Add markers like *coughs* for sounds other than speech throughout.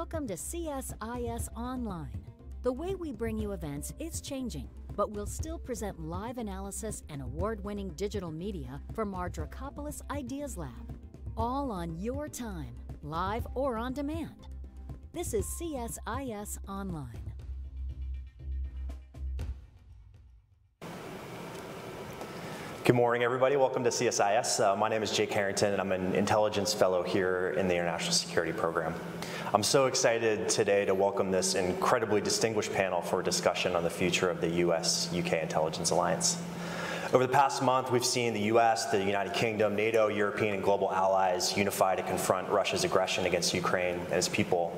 Welcome to CSIS Online. The way we bring you events is changing, but we'll still present live analysis and award winning digital media from our Dracopoulos Ideas Lab. All on your time, live or on demand. This is CSIS Online. Good morning, everybody. Welcome to CSIS. Uh, my name is Jake Harrington, and I'm an intelligence fellow here in the International Security Program. I'm so excited today to welcome this incredibly distinguished panel for a discussion on the future of the US-UK intelligence alliance. Over the past month, we've seen the US, the United Kingdom, NATO, European, and global allies unify to confront Russia's aggression against Ukraine and its people.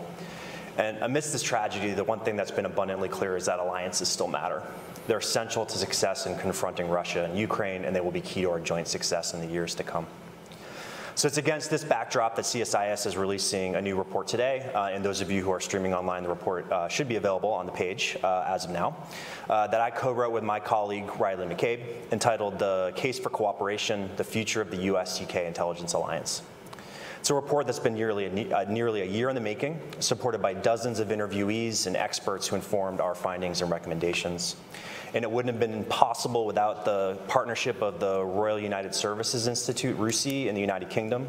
And amidst this tragedy, the one thing that's been abundantly clear is that alliances still matter. They're essential to success in confronting Russia and Ukraine, and they will be key to our joint success in the years to come. So it's against this backdrop that CSIS is releasing a new report today. Uh, and those of you who are streaming online, the report uh, should be available on the page uh, as of now, uh, that I co-wrote with my colleague Riley McCabe, entitled The Case for Cooperation, The Future of the US-UK Intelligence Alliance. It's a report that's been nearly a, uh, nearly a year in the making, supported by dozens of interviewees and experts who informed our findings and recommendations. And it wouldn't have been possible without the partnership of the Royal United Services Institute, RUSI, in the United Kingdom,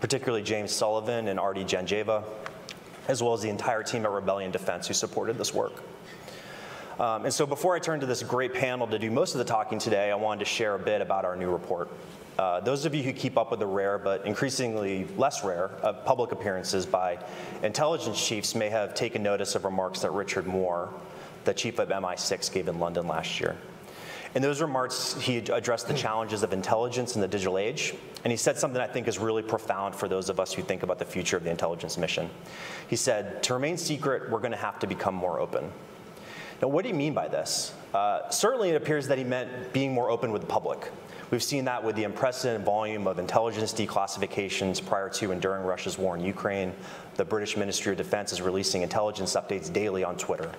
particularly James Sullivan and Ardi Janjeva, as well as the entire team at Rebellion Defense who supported this work. Um, and so before I turn to this great panel to do most of the talking today, I wanted to share a bit about our new report. Uh, those of you who keep up with the rare but increasingly less rare uh, public appearances by intelligence chiefs may have taken notice of remarks that Richard Moore, the chief of MI6, gave in London last year. In those remarks, he addressed the challenges of intelligence in the digital age, and he said something I think is really profound for those of us who think about the future of the intelligence mission. He said, To remain secret, we're going to have to become more open. Now, what do you mean by this? Uh, certainly, it appears that he meant being more open with the public. We've seen that with the unprecedented volume of intelligence declassifications prior to and during Russia's war in Ukraine. The British Ministry of Defense is releasing intelligence updates daily on Twitter.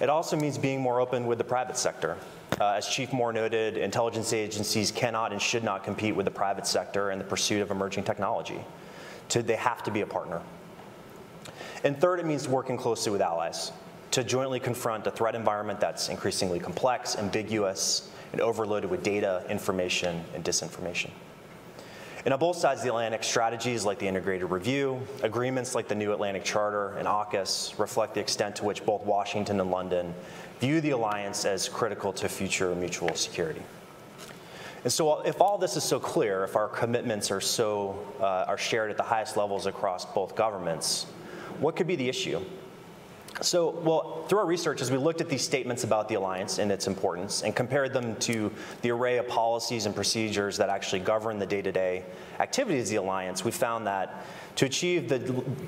It also means being more open with the private sector. Uh, as Chief Moore noted, intelligence agencies cannot and should not compete with the private sector in the pursuit of emerging technology. To, they have to be a partner. And third, it means working closely with allies to jointly confront a threat environment that's increasingly complex, ambiguous, and overloaded with data, information, and disinformation. And on both sides of the Atlantic, strategies like the Integrated Review, agreements like the New Atlantic Charter and AUKUS reflect the extent to which both Washington and London view the alliance as critical to future mutual security. And so if all this is so clear, if our commitments are so uh, are shared at the highest levels across both governments, what could be the issue? So, well, through our research, as we looked at these statements about the alliance and its importance and compared them to the array of policies and procedures that actually govern the day-to-day activities of the alliance, we found that to achieve the,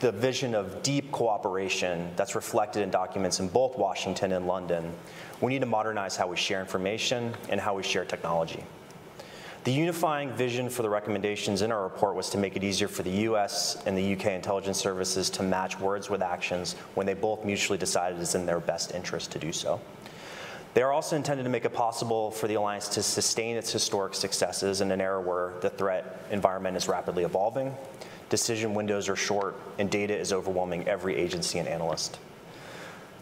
the vision of deep cooperation that's reflected in documents in both Washington and London, we need to modernize how we share information and how we share technology. The unifying vision for the recommendations in our report was to make it easier for the US and the UK intelligence services to match words with actions when they both mutually decided it's in their best interest to do so. They are also intended to make it possible for the alliance to sustain its historic successes in an era where the threat environment is rapidly evolving, decision windows are short, and data is overwhelming every agency and analyst.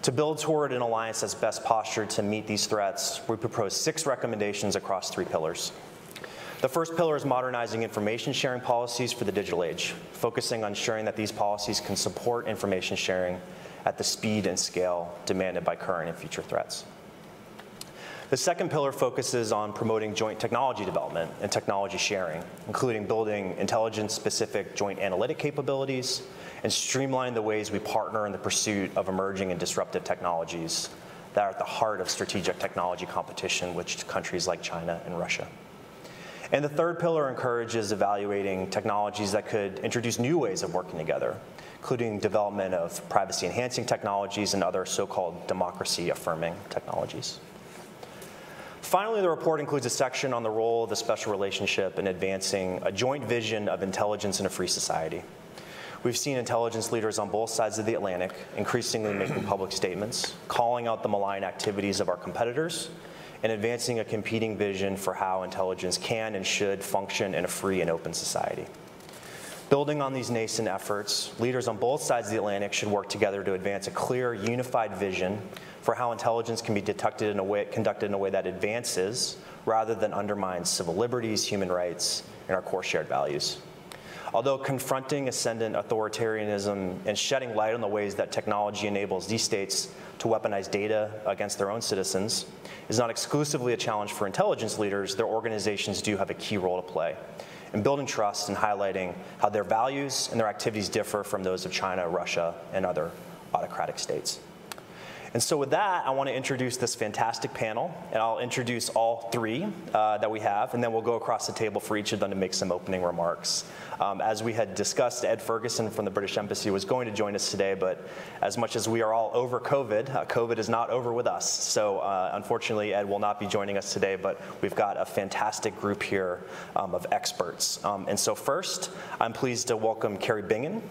To build toward an alliance that's best postured to meet these threats, we propose six recommendations across three pillars. The first pillar is modernizing information sharing policies for the digital age, focusing on ensuring that these policies can support information sharing at the speed and scale demanded by current and future threats. The second pillar focuses on promoting joint technology development and technology sharing, including building intelligence-specific joint analytic capabilities and streamlining the ways we partner in the pursuit of emerging and disruptive technologies that are at the heart of strategic technology competition with countries like China and Russia. And the third pillar encourages evaluating technologies that could introduce new ways of working together, including development of privacy enhancing technologies and other so-called democracy affirming technologies. Finally, the report includes a section on the role of the special relationship in advancing a joint vision of intelligence in a free society. We've seen intelligence leaders on both sides of the Atlantic increasingly making public statements, calling out the malign activities of our competitors, and advancing a competing vision for how intelligence can and should function in a free and open society. Building on these nascent efforts, leaders on both sides of the Atlantic should work together to advance a clear, unified vision for how intelligence can be detected in a way, conducted in a way that advances rather than undermines civil liberties, human rights, and our core shared values. Although confronting ascendant authoritarianism and shedding light on the ways that technology enables these states to weaponize data against their own citizens is not exclusively a challenge for intelligence leaders, their organizations do have a key role to play in building trust and highlighting how their values and their activities differ from those of China, Russia, and other autocratic states. And so with that, I want to introduce this fantastic panel, and I'll introduce all three uh, that we have, and then we'll go across the table for each of them to make some opening remarks. Um, as we had discussed, Ed Ferguson from the British Embassy was going to join us today, but as much as we are all over COVID, uh, COVID is not over with us. So uh, unfortunately, Ed will not be joining us today, but we've got a fantastic group here um, of experts. Um, and so first, I'm pleased to welcome Kari Bingen.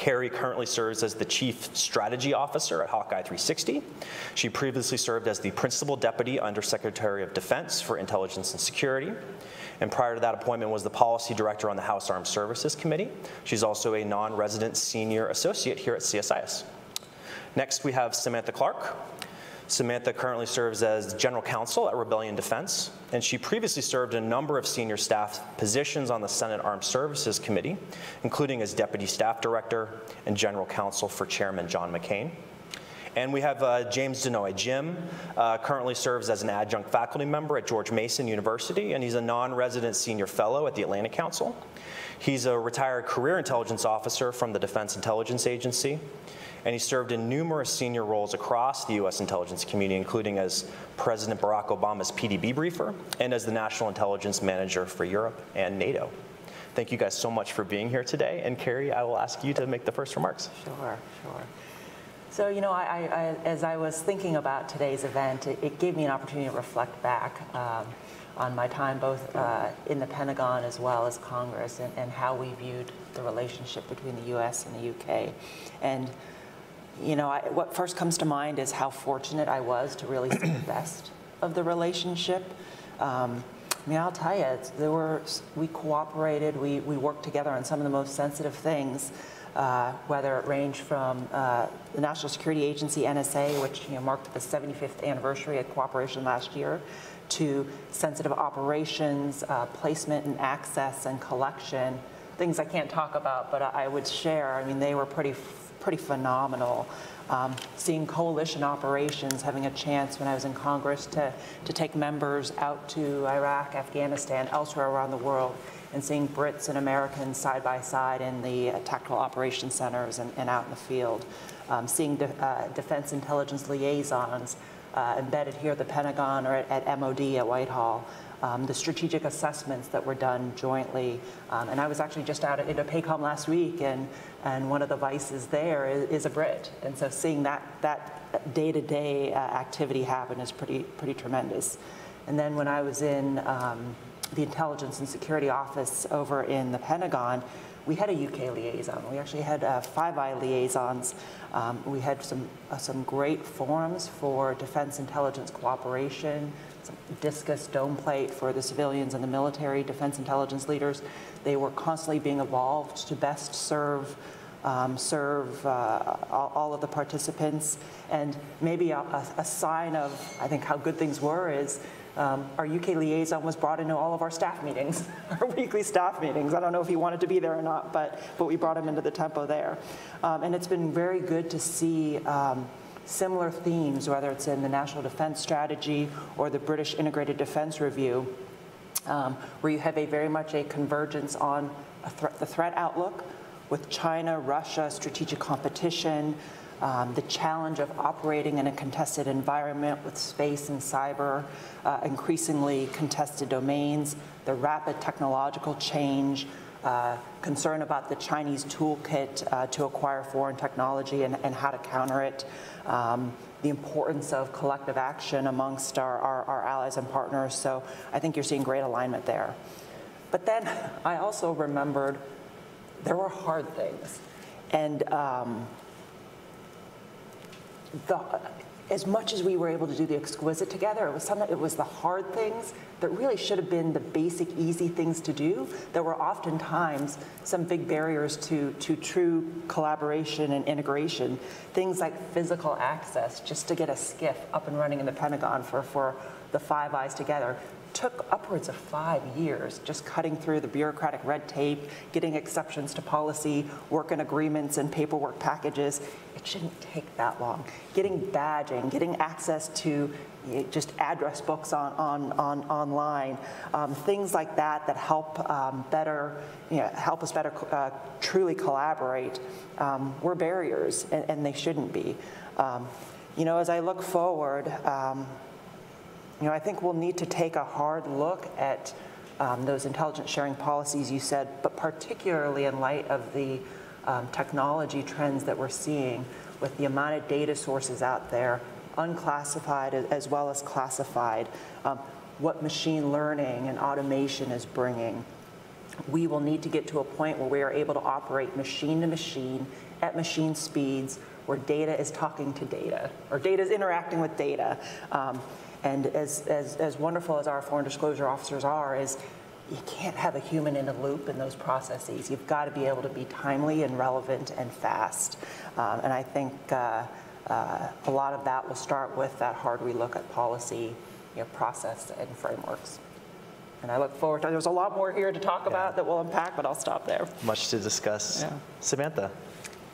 Kari currently serves as the Chief Strategy Officer at HawkEye 360. She previously served as the Principal Deputy Undersecretary of Defense for Intelligence and Security. And prior to that appointment was the Policy Director on the House Armed Services Committee. She's also a non-resident Senior Associate here at CSIS. Next, we have Samantha Clark. Samantha currently serves as General Counsel at Rebellion Defense, and she previously served a number of senior staff positions on the Senate Armed Services Committee, including as Deputy Staff Director and General Counsel for Chairman John McCain. And we have uh, James Danoy. Jim uh, currently serves as an adjunct faculty member at George Mason University, and he's a non-resident senior fellow at the Atlantic Council. He's a retired career intelligence officer from the Defense Intelligence Agency, and he served in numerous senior roles across the U.S. intelligence community, including as President Barack Obama's PDB briefer and as the National Intelligence Manager for Europe and NATO. Thank you guys so much for being here today. And Kari, I will ask you to make the first remarks. Sure, sure. So, you know, I, I, as I was thinking about today's event, it, it gave me an opportunity to reflect back um, on my time both uh, in the Pentagon as well as Congress and, and how we viewed the relationship between the U.S. and the UK. And you know, I, what first comes to mind is how fortunate I was to really see the best of the relationship. Um, I mean, I'll tell you, there were we cooperated, we we worked together on some of the most sensitive things. Uh, whether it ranged from uh, the National Security Agency (NSA), which you know marked the 75th anniversary of cooperation last year, to sensitive operations, uh, placement and access and collection, things I can't talk about, but I would share. I mean, they were pretty pretty phenomenal. Um, seeing coalition operations, having a chance when I was in Congress to, to take members out to Iraq, Afghanistan, elsewhere around the world, and seeing Brits and Americans side by side in the uh, tactical operations centers and, and, out in the field. Um, seeing de uh, defense intelligence liaisons uh, embedded here at the Pentagon or at, at MOD at Whitehall um, the strategic assessments that were done jointly. Um, and I was actually just out at INDOPACOM last week, and, and one of the vices there is, is a Brit. And so seeing that, that day-to-day -day, uh, activity happen is pretty, pretty tremendous. And then when I was in um, the Intelligence and Security Office over in the Pentagon, we had a UK liaison. We actually had uh, Five Eye liaisons. Um, we had some, uh, some great forums for defense intelligence cooperation, discus dome plate for the civilians and the military defense intelligence leaders. They were constantly being evolved to best serve um, serve uh, all, of the participants. And maybe a, a, sign of, I think, how good things were is um, our UK liaison was brought into all of our staff meetings, *laughs* our weekly staff meetings. I don't know if he wanted to be there or not, but, but we brought him into the tempo there. Um, and it's been very good to see um, similar themes, whether it's in the National Defense Strategy or the British Integrated Defense Review, um, where you have a very much a convergence on a th the threat outlook with China, Russia, strategic competition, um, the challenge of operating in a contested environment with space and cyber, uh, increasingly contested domains, the rapid technological change, uh, concern about the Chinese toolkit uh, to acquire foreign technology and, and how to counter it, um, the importance of collective action amongst our, our, our, allies and partners. So I think you're seeing great alignment there. But then I also remembered there were hard things. And um, the, as much as we were able to do the exquisite together, it was some, it was the hard things that really should have been the basic, easy things to do that were oftentimes some big barriers to, to true collaboration and integration. Things like physical access, just to get a SCIF up and running in the Pentagon for, for the Five Eyes together took upwards of five years just cutting through the bureaucratic red tape, getting exceptions to policy, working agreements and paperwork packages. It shouldn't take that long. Getting badging, getting access to just address books on, on, on online, um, things like that that help um, better, you know, help us better uh, truly collaborate um, were barriers, and, and, they shouldn't be. Um, you know, as I look forward, um, you know, I think we'll need to take a hard look at um, those intelligence sharing policies you said, but particularly in light of the um, technology trends that we're seeing with the amount of data sources out there, unclassified as well as classified, um, what machine learning and automation is bringing. We will need to get to a point where we are able to operate machine to machine at machine speeds where data is talking to data or data is interacting with data. Um, and as, as, as wonderful as our foreign disclosure officers are, is you can't have a human in a loop in those processes. You've got to be able to be timely and relevant and fast. Um, and I think uh, uh, a lot of that will start with that hard relook at policy, you know, process and frameworks. And I look forward to, there's a lot more here to talk yeah. about that we'll unpack, but I'll stop there. Much to discuss. Yeah. Samantha.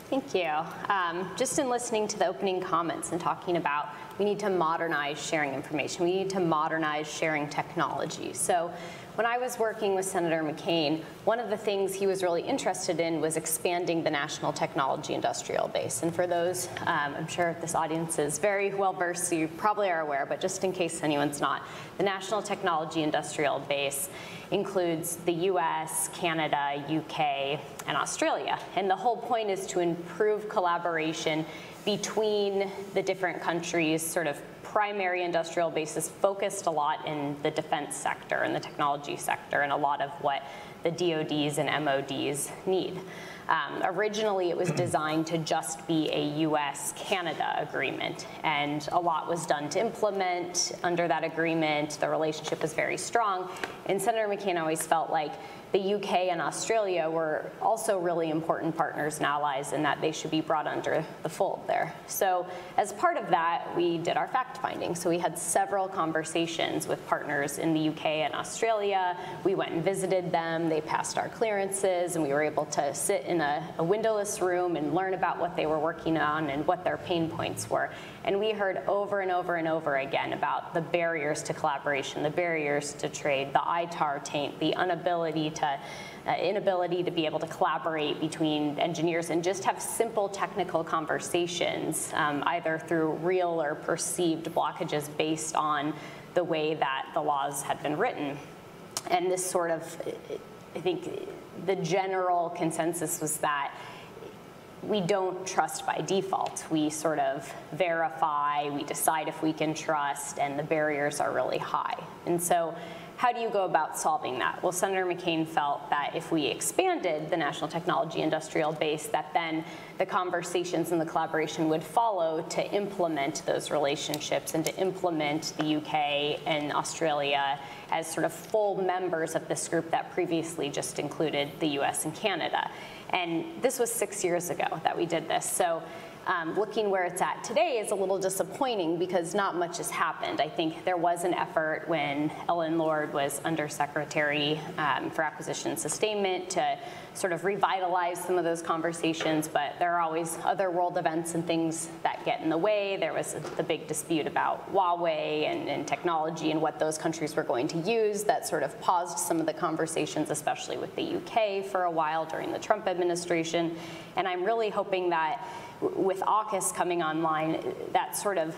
Thank you. Um, just in listening to the opening comments and talking about we need to modernize sharing information. We need to modernize sharing technology. So when I was working with Senator McCain, one of the things he was really interested in was expanding the national technology industrial base. And for those, um, I'm sure this audience is very well versed, so you probably are aware, but just in case anyone's not, the national technology industrial base includes the US, Canada, UK, and Australia. And the whole point is to improve collaboration between the different countries' sort of primary industrial bases focused a lot in the defense sector and the technology sector and a lot of what the DODs and MODs need. Um, originally, it was designed to just be a US Canada agreement, and a lot was done to implement under that agreement. The relationship was very strong, and Senator McCain always felt like the UK and Australia were also really important partners and allies in that they should be brought under the fold there. So as part of that, we did our fact finding. So we had several conversations with partners in the UK and Australia. We went and visited them. They passed our clearances and we were able to sit in a, a windowless room and learn about what they were working on and what their pain points were. And we heard over and over and over again about the barriers to collaboration, the barriers to trade, the ITAR taint, the inability to uh, inability to be able to collaborate between engineers and just have simple technical conversations, um, either through real or perceived blockages based on the way that the laws had been written. And this sort of, I think the general consensus was that we don't trust by default. We sort of verify, we decide if we can trust, and the barriers are really high. And so how do you go about solving that? Well, Senator McCain felt that if we expanded the national technology industrial base, that then the conversations and the collaboration would follow to implement those relationships and to implement the UK and Australia as sort of full members of this group that previously just included the US and Canada. And this was six years ago that we did this. So um, looking where it's at today is a little disappointing because not much has happened. I think there was an effort when Ellen Lord was Undersecretary um, for Acquisition Sustainment to sort of revitalize some of those conversations, but there are always other world events and things that get in the way. There was the big dispute about Huawei and, and technology and what those countries were going to use that sort of paused some of the conversations, especially with the UK for a while during the Trump administration. And I'm really hoping that with AUKUS coming online, that sort of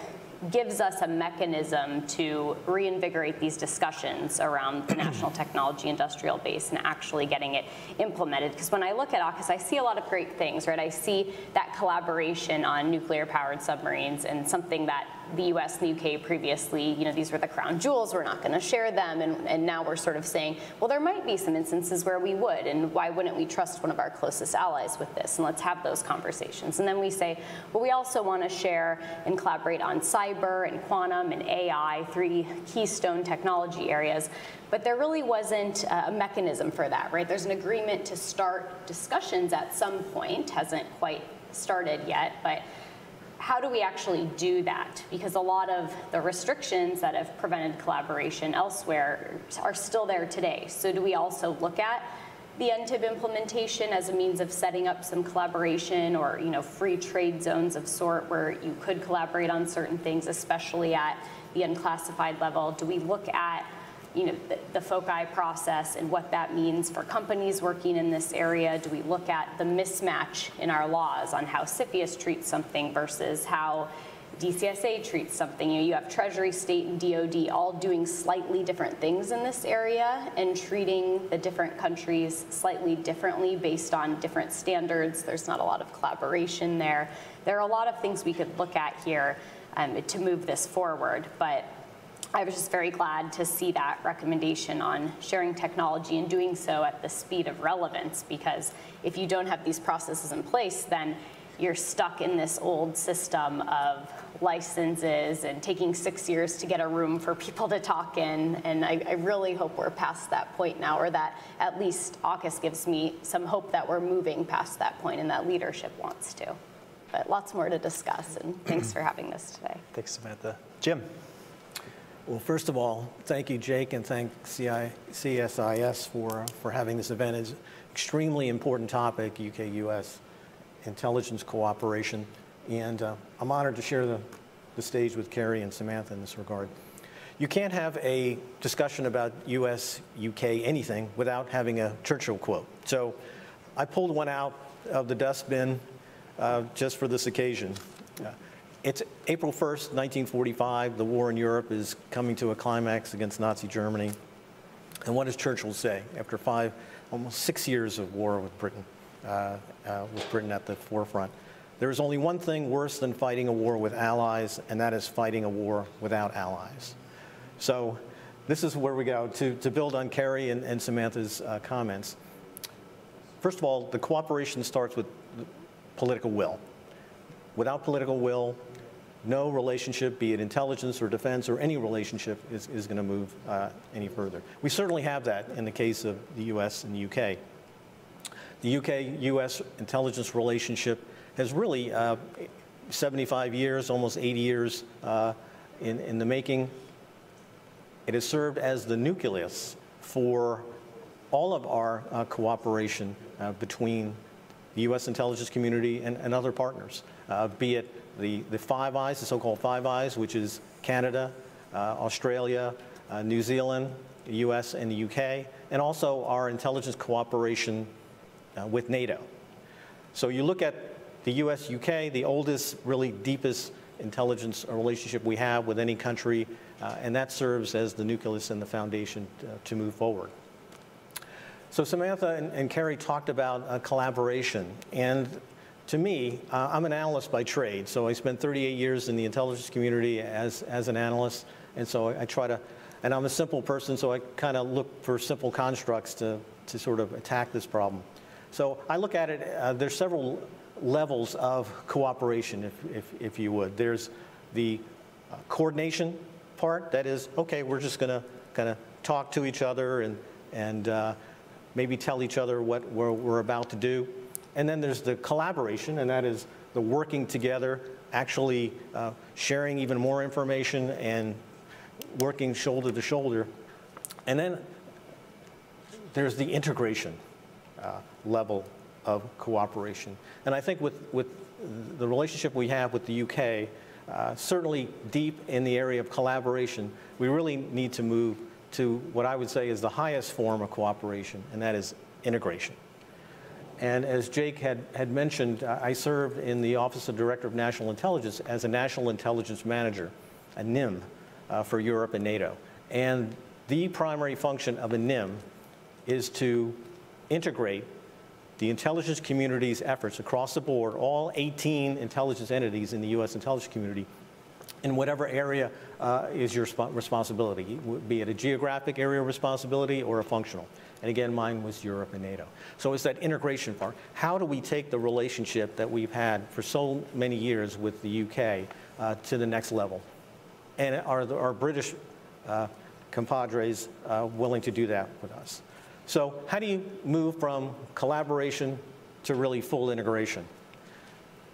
gives us a mechanism to reinvigorate these discussions around the *clears throat* national technology industrial base and actually getting it implemented. Because when I look at AUKUS, I see a lot of great things, right? I see that collaboration on nuclear powered submarines and something that the US and the UK previously, you know, these were the crown jewels, we're not going to share them. And, and now we're sort of saying, well, there might be some instances where we would, and why wouldn't we trust one of our closest allies with this? And let's have those conversations. And then we say, well, we also want to share and collaborate on cyber and quantum and AI, three keystone technology areas. But there really wasn't a mechanism for that, right? There's an agreement to start discussions at some point, hasn't quite started yet, but how do we actually do that? Because a lot of the restrictions that have prevented collaboration elsewhere are still there today. So do we also look at the NTIB implementation as a means of setting up some collaboration or you know free trade zones of sort where you could collaborate on certain things, especially at the unclassified level? Do we look at you know, the, the, FOCI process and what that means for companies working in this area? Do we look at the mismatch in our laws on how CFIUS treats something versus how DCSA treats something? You know, you have Treasury, State, and DoD all doing slightly different things in this area and treating the different countries slightly differently based on different standards. There's not a lot of collaboration there. There are a lot of things we could look at here um, to move this forward, but I was just very glad to see that recommendation on sharing technology and doing so at the speed of relevance because if you don't have these processes in place, then you're stuck in this old system of licenses and taking six years to get a room for people to talk in. And I, I, really hope we're past that point now, or that at least AUKUS gives me some hope that we're moving past that point and that leadership wants to. But lots more to discuss, and thanks for having this today. Thanks, Samantha. Jim. Well, first of all, thank you, Jake, and thank CI, CSIS for, for having this event. It's an extremely important topic, UK-US intelligence cooperation, and uh, I'm honored to share the, the stage with Kari and Samantha in this regard. You can't have a discussion about US, UK, anything without having a Churchill quote. So I pulled one out of the dustbin uh, just for this occasion. Uh, it's April 1st, 1945. The war in Europe is coming to a climax against Nazi Germany. And what does Churchill say after five, almost six years of war with Britain, uh, uh, with Britain at the forefront? There is only one thing worse than fighting a war with allies, and that is fighting a war without allies. So this is where we go to, to build on Kari and, and Samantha's uh, comments. First of all, the cooperation starts with political will. Without political will, no relationship, be it intelligence or defense or any relationship, is, is going to move uh, any further. We certainly have that in the case of the US and the UK. The UK-US intelligence relationship has really uh, 75 years, almost 80 years uh, in, in the making. It has served as the nucleus for all of our uh, cooperation uh, between the U.S. intelligence community and, and other partners, uh, be it the, the Five Eyes, the so-called Five Eyes, which is Canada, uh, Australia, uh, New Zealand, the US, and the UK, and also our intelligence cooperation uh, with NATO. So you look at the US, UK, the oldest, really deepest intelligence relationship we have with any country, uh, and that serves as the nucleus and the foundation uh, to move forward. So Samantha and, and Kari talked about uh, collaboration, and to me, uh, I'm an analyst by trade, so I spent 38 years in the intelligence community as, as an analyst, and so I, I try to, and I'm a simple person, so I kind of look for simple constructs to, to sort of attack this problem. So I look at it, uh, there's several levels of cooperation, if, if, if you would. There's the uh, coordination part, that is, okay, we're just going to kind of talk to each other and, and uh, maybe tell each other what we're, we're about to do. And then there's the collaboration, and that is the working together, actually uh, sharing even more information and working shoulder to shoulder. And then there's the integration uh, level of cooperation. And I think with, with the relationship we have with the UK, uh, certainly deep in the area of collaboration, we really need to move to what I would say is the highest form of cooperation, and that is integration. And as Jake had, had mentioned, I served in the Office of Director of National Intelligence as a National Intelligence Manager, a NIM, uh, for Europe and NATO. And the primary function of a NIM is to integrate the intelligence community's efforts across the board, all 18 intelligence entities in the U.S. intelligence community, in whatever area uh, is your responsibility, be it a geographic area responsibility or a functional. And again, mine was Europe and NATO. So it's that integration part. How do we take the relationship that we've had for so many years with the UK uh, to the next level? And are the, our British uh, compadres uh, willing to do that with us? So how do you move from collaboration to really full integration?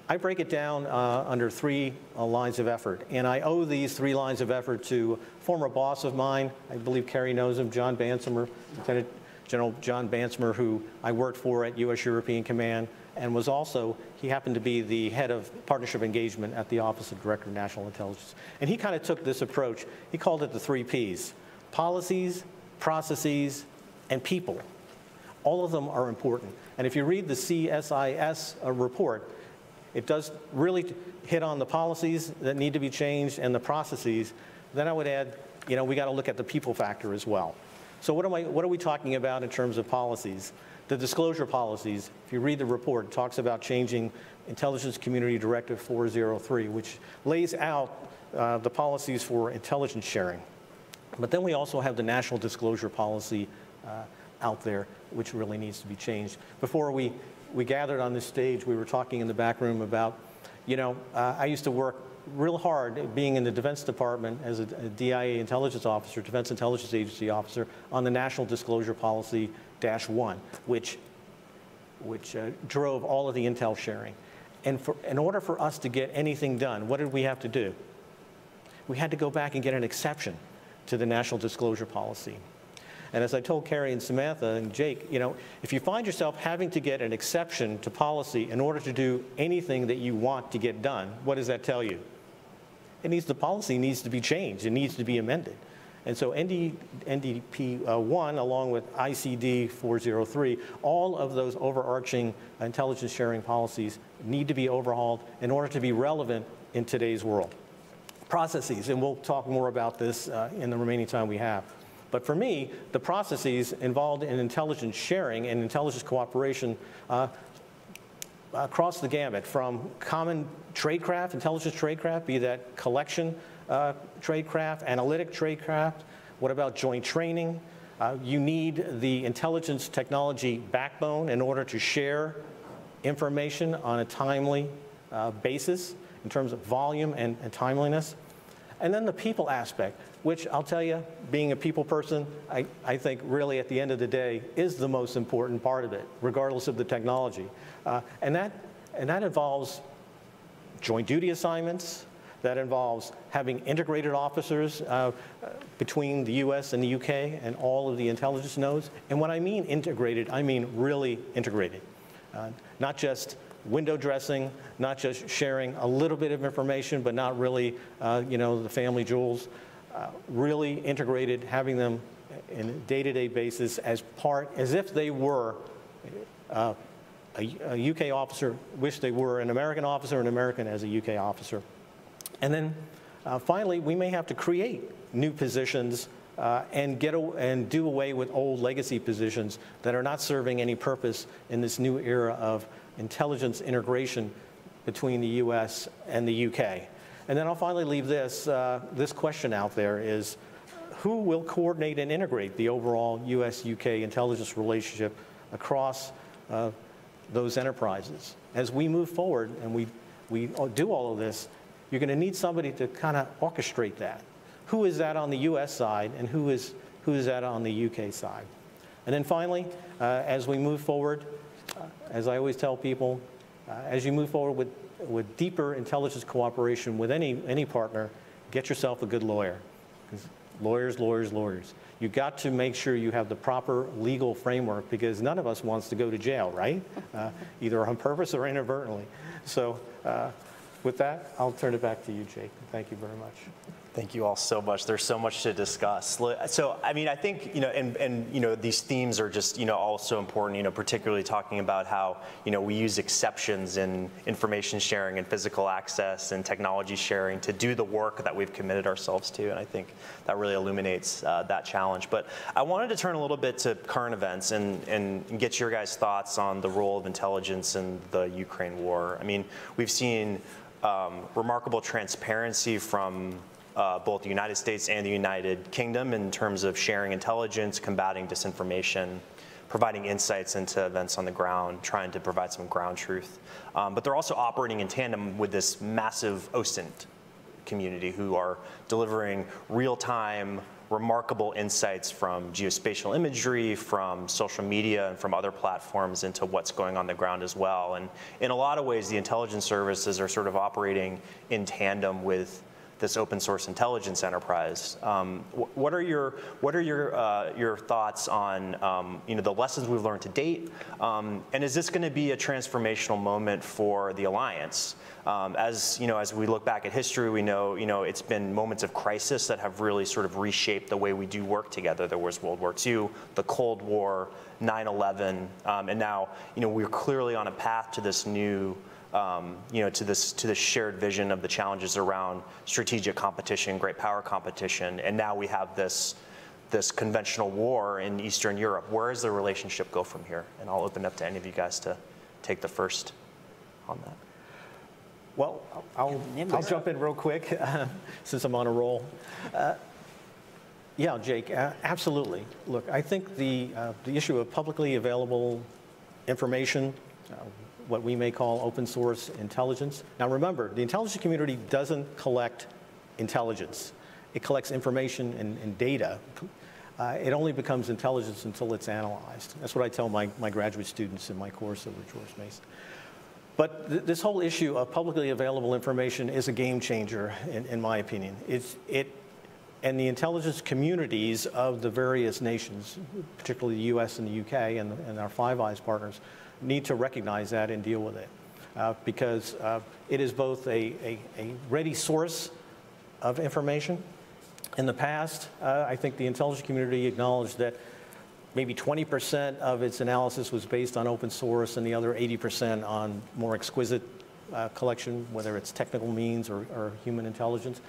I break it down uh, under three uh, lines of effort, and I owe these three lines of effort to former boss of mine, I believe Kari knows him, John Bansemer, Lieutenant General John Bansemer, who I worked for at U.S. European Command, and was also, he happened to be the head of partnership engagement at the Office of Director of National Intelligence. And he kind of took this approach, he called it the three Ps, policies, processes, and people. All of them are important. And if you read the CSIS uh, report, it does really hit on the policies that need to be changed and the processes. Then I would add, you know, we got to look at the people factor as well. So what, am I, what are we talking about in terms of policies? The disclosure policies, if you read the report, talks about changing Intelligence Community Directive 403, which lays out uh, the policies for intelligence sharing. But then we also have the National Disclosure Policy uh, out there, which really needs to be changed. Before we we gathered on this stage, we were talking in the back room about, you know, uh, I used to work real hard being in the Defense Department as a, a DIA intelligence officer, Defense Intelligence Agency officer, on the National Disclosure Policy Dash 1, which, which uh, drove all of the intel sharing. And for, in order for us to get anything done, what did we have to do? We had to go back and get an exception to the National Disclosure Policy. And as I told Kari and Samantha and Jake, you know, if you find yourself having to get an exception to policy in order to do anything that you want to get done, what does that tell you? It needs the policy needs to be changed. It needs to be amended. And so ND, NDP uh, 1, along with ICD 403, all of those overarching intelligence sharing policies need to be overhauled in order to be relevant in today's world. Processes, and we'll talk more about this uh, in the remaining time we have. But for me, the processes involved in intelligence sharing and intelligence cooperation uh, across the gamut from common tradecraft, intelligence tradecraft, be that collection uh, tradecraft, analytic tradecraft. What about joint training? Uh, you need the intelligence technology backbone in order to share information on a timely uh, basis in terms of volume and, and timeliness. And then the people aspect which I'll tell you, being a people person, I, I think really at the end of the day is the most important part of it, regardless of the technology. Uh, and, that, and that involves joint duty assignments, that involves having integrated officers uh, between the US and the UK and all of the intelligence nodes. And when I mean integrated, I mean really integrated. Uh, not just window dressing, not just sharing a little bit of information, but not really, uh, you know, the family jewels. Uh, really integrated, having them in a day-to-day basis as part, as if they were uh, a, a, UK officer, wish they were an American officer, an American as a UK officer. And then uh, finally, we may have to create new positions uh, and get and do away with old legacy positions that are not serving any purpose in this new era of intelligence integration between the US and the UK. And then I'll finally leave this, uh, this question out there is, who will coordinate and integrate the overall US-UK intelligence relationship across uh, those enterprises? As we move forward and we, we do all of this, you're going to need somebody to kind of orchestrate that. Who is that on the US side and who is, who is that on the UK side? And then finally, uh, as we move forward, as I always tell people, uh, as you move forward with with deeper intelligence cooperation with any, any partner, get yourself a good lawyer. Lawyers, lawyers, lawyers. You got to make sure you have the proper legal framework because none of us wants to go to jail, right? Uh, either on purpose or inadvertently. So uh, with that, I'll turn it back to you, Jake. Thank you very much. Thank you all so much. There's so much to discuss. So, I mean, I think, you know, and, and, you know, these themes are just, you know, also important, you know, particularly talking about how, you know, we use exceptions in information sharing and physical access and technology sharing to do the work that we've committed ourselves to. And I think that really illuminates uh, that challenge. But I wanted to turn a little bit to current events and, and get your guys' thoughts on the role of intelligence in the Ukraine war. I mean, we've seen um, remarkable transparency from uh, both the United States and the United Kingdom in terms of sharing intelligence, combating disinformation, providing insights into events on the ground, trying to provide some ground truth. Um, but they're also operating in tandem with this massive OSINT community who are delivering real-time, remarkable insights from geospatial imagery, from social media, and from other platforms into what's going on the ground as well. And in a lot of ways, the intelligence services are sort of operating in tandem with this open source intelligence enterprise. Um, what are your what are your uh, your thoughts on um, you know the lessons we've learned to date, um, and is this going to be a transformational moment for the alliance? Um, as you know, as we look back at history, we know you know it's been moments of crisis that have really sort of reshaped the way we do work together. There was World War II, the Cold War, 9/11, um, and now you know we're clearly on a path to this new um, you know, to this to this shared vision of the challenges around strategic competition, great power competition, and now we have this this conventional war in Eastern Europe. Where does the relationship go from here? And I'll open up to any of you guys to take the first on that. Well, I'll, I'll jump in real quick uh, *laughs* since I'm on a roll. Uh, yeah, Jake, uh, absolutely. Look, I think the, uh, the issue of publicly available information, uh, what we may call open source intelligence. Now remember, the intelligence community doesn't collect intelligence. It collects information and, and data. Uh, it only becomes intelligence until it's analyzed. That's what I tell my, my graduate students in my course over George Mason. But th this whole issue of publicly available information is a game changer, in, in my opinion. It's, it, and the intelligence communities of the various nations, particularly the US and the UK and, and our Five Eyes partners, need to recognize that and deal with it. Uh, because uh, it is both a, a, a, ready source of information. In the past, uh, I think the intelligence community acknowledged that maybe 20% of its analysis was based on open source and the other 80% on more exquisite uh, collection, whether it's technical means or, or human intelligence.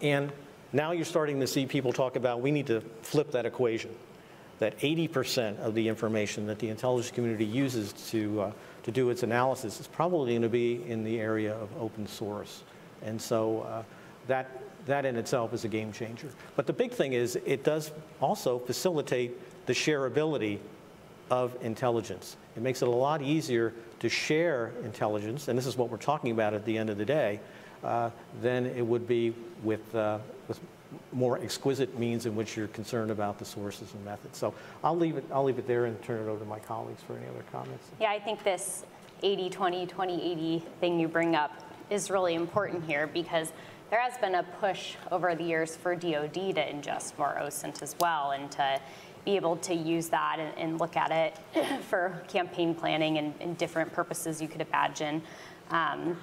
And now you're starting to see people talk about we need to flip that equation that 80% of the information that the intelligence community uses to, uh, to do its analysis is probably going to be in the area of open source. And so uh, that, that in itself is a game changer. But the big thing is it does also facilitate the shareability of intelligence. It makes it a lot easier to share intelligence, and this is what we're talking about at the end of the day, uh, than it would be with, uh, with more exquisite means in which you're concerned about the sources and methods. So I'll leave it, I'll leave it there and turn it over to my colleagues for any other comments. Yeah, I think this 80-20, 20-80 thing you bring up is really important here because there has been a push over the years for DoD to ingest more OSINT as well and to be able to use that and, and look at it *clears throat* for campaign planning and, and, different purposes you could imagine. Um,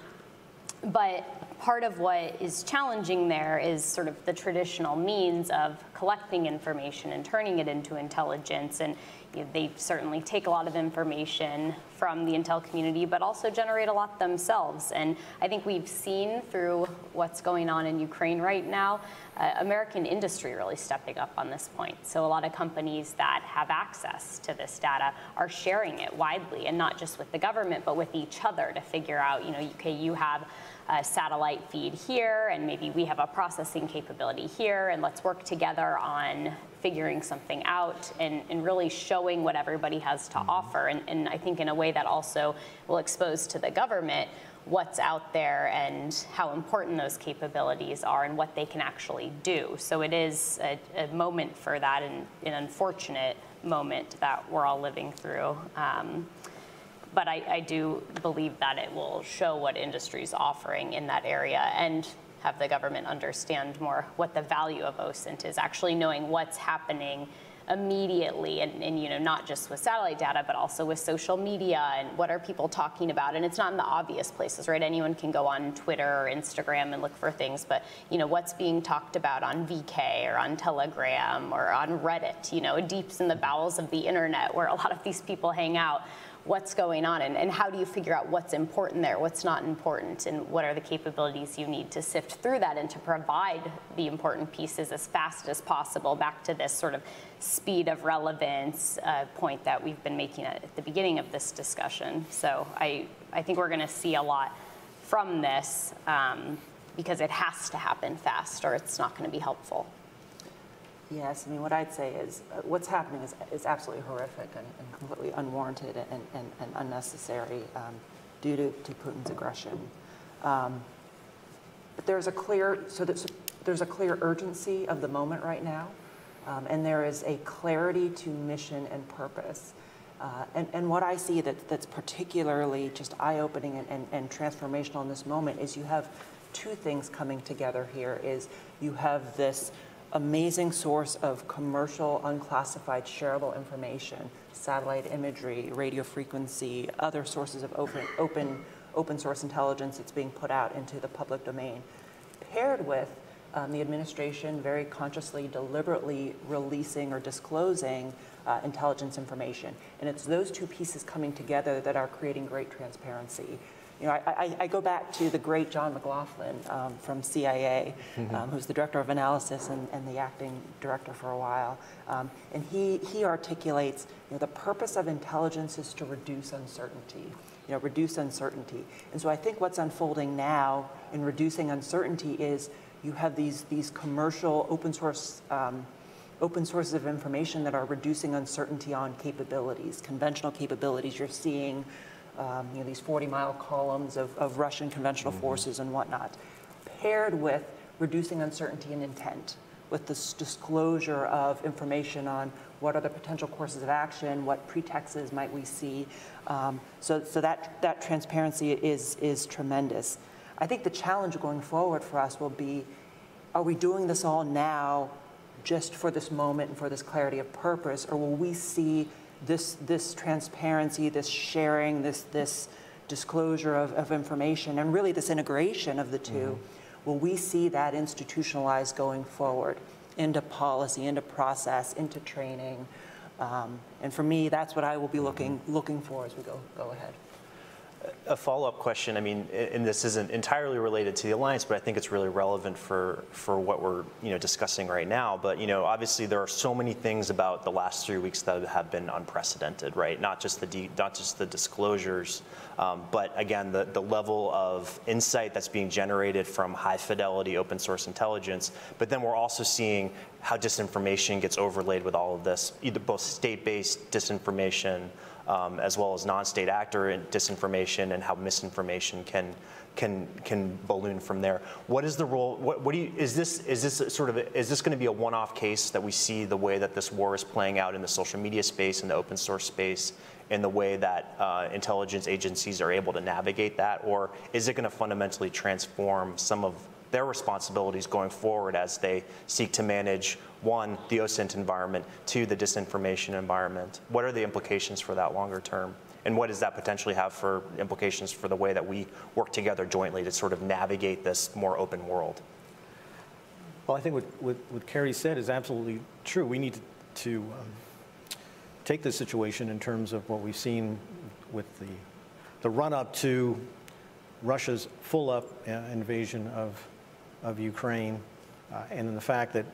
but part of what is challenging there is sort of the traditional means of collecting information and turning it into intelligence. And you know, they certainly take a lot of information from the intel community, but also generate a lot themselves. And I think we've seen through what's going on in Ukraine right now, uh, American industry really stepping up on this point. So a lot of companies that have access to this data are sharing it widely, and not just with the government, but with each other to figure out, you know, okay, you have a satellite feed here, and maybe we have a processing capability here, and let's work together on figuring something out and, and really showing what everybody has to mm-hmm. offer. And, and I think in a way that also will expose to the government what's out there and how important those capabilities are and what they can actually do. So it is a, a moment for that and an unfortunate moment that we're all living through. Um, but I, I do believe that it will show what industry is offering in that area and have the government understand more what the value of OSINT is, actually knowing what's happening immediately and, and, you know not just with satellite data but also with social media and what are people talking about. And it's not in the obvious places right? Anyone can go on twitter or instagram and look for things but you know what's being talked about on vk or on telegram or on reddit you know deeps in the bowels of the internet where a lot of these people hang out what's going on and, and how do you figure out what's important there, what's not important, and what are the capabilities you need to sift through that and to provide the important pieces as fast as possible back to this sort of speed of relevance uh, point that we've been making at the beginning of this discussion. So I, I think we're going to see a lot from this um, because it has to happen fast or it's not going to be helpful. Yes, I mean, what I'd say is uh, what's happening is, is absolutely horrific and, and completely unwarranted and, and, and unnecessary um, due to, to Putin's aggression. Um, but there's a clear, so there's, there's a clear urgency of the moment right now, um, and there is a clarity to mission and purpose. Uh, and, and what I see that, that's particularly just eye-opening and, and, and transformational in this moment is you have two things coming together here is you have this amazing source of commercial, unclassified, shareable information, satellite imagery, radio frequency, other sources of open, open, open source intelligence that's being put out into the public domain, paired with um, the administration very consciously, deliberately releasing or disclosing uh, intelligence information. And it's those two pieces coming together that are creating great transparency. You know, I, I, I, go back to the great John McLaughlin um, from CIA, mm-hmm. um, who's the director of analysis and, and, the acting director for a while. Um, and he, he articulates, you know, the purpose of intelligence is to reduce uncertainty, you know, reduce uncertainty. And so I think what's unfolding now in reducing uncertainty is you have these, these commercial open source um, open sources of information that are reducing uncertainty on capabilities, conventional capabilities. You're seeing um, you know, these 40-mile columns of, of, Russian conventional mm-hmm. forces and whatnot, paired with reducing uncertainty and intent, with this disclosure of information on what are the potential courses of action, what pretexts might we see. Um, so, so that, that transparency is, is tremendous. I think the challenge going forward for us will be, are we doing this all now just for this moment and for this clarity of purpose, or will we see this, this transparency, this sharing, this, this disclosure of, of information, and really this integration of the 2 mm-hmm. will we see that institutionalized going forward into policy, into process, into training? Um, and for me, that's what I will be looking, looking for as we go, go ahead a follow-up question. I mean, and this isn't entirely related to the alliance, but I think it's really relevant for for what we're you know discussing right now. But you know, obviously there are so many things about the last three weeks that have been unprecedented, right? Not just the de- not just the disclosures, um, but again, the the level of insight that's being generated from high fidelity open source intelligence. But then we're also seeing how disinformation gets overlaid with all of this, either both state-based disinformation um, as well as non-state actor and disinformation and how misinformation can can can balloon from there. What is the role? What, what do you is this is this sort of is this going to be a one-off case that we see the way that this war is playing out in the social media space and the open source space? in the way that uh, intelligence agencies are able to navigate that, or is it going to fundamentally transform some of their responsibilities going forward as they seek to manage one, the OSINT environment, two, the disinformation environment? What are the implications for that longer term? And what does that potentially have for implications for the way that we work together jointly to sort of navigate this more open world? Well, I think what, what, what Kari said is absolutely true. We need to, um, take this situation in terms of what we've seen with the, the run up to Russia's full up uh, invasion of of Ukraine, uh, and in the fact that,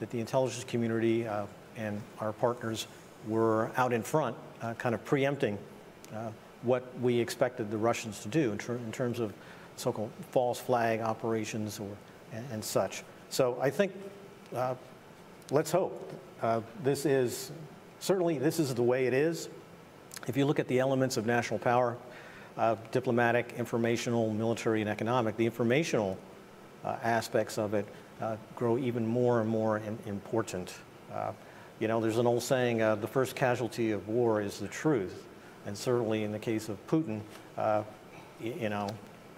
that the intelligence community uh, and our partners were out in front, uh, kind of preempting uh, what we expected the Russians to do in, ter in terms of so-called false flag operations or, and, and, such. So I think, uh, let's hope. Uh, this is, certainly this is the way it is. If you look at the elements of national power, diplomatic, informational, military, and economic, the informational uh, aspects of it uh, grow even more and more in, important. Uh, you know, there's an old saying, the first casualty of war is the truth. And certainly in the case of Putin, you know,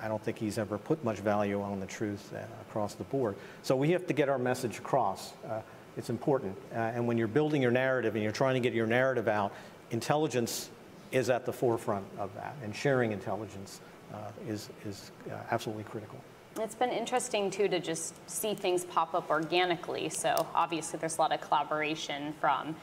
I don't think he's ever put much value on the truth uh, across the board. So we have to get our message across. Uh, it's important. Uh, and when you're building your narrative and you're trying to get your narrative out, intelligence is at the forefront of that, and sharing intelligence uh, is, is uh, absolutely critical. It's been interesting too to just see things pop up organically. So obviously there's a lot of collaboration from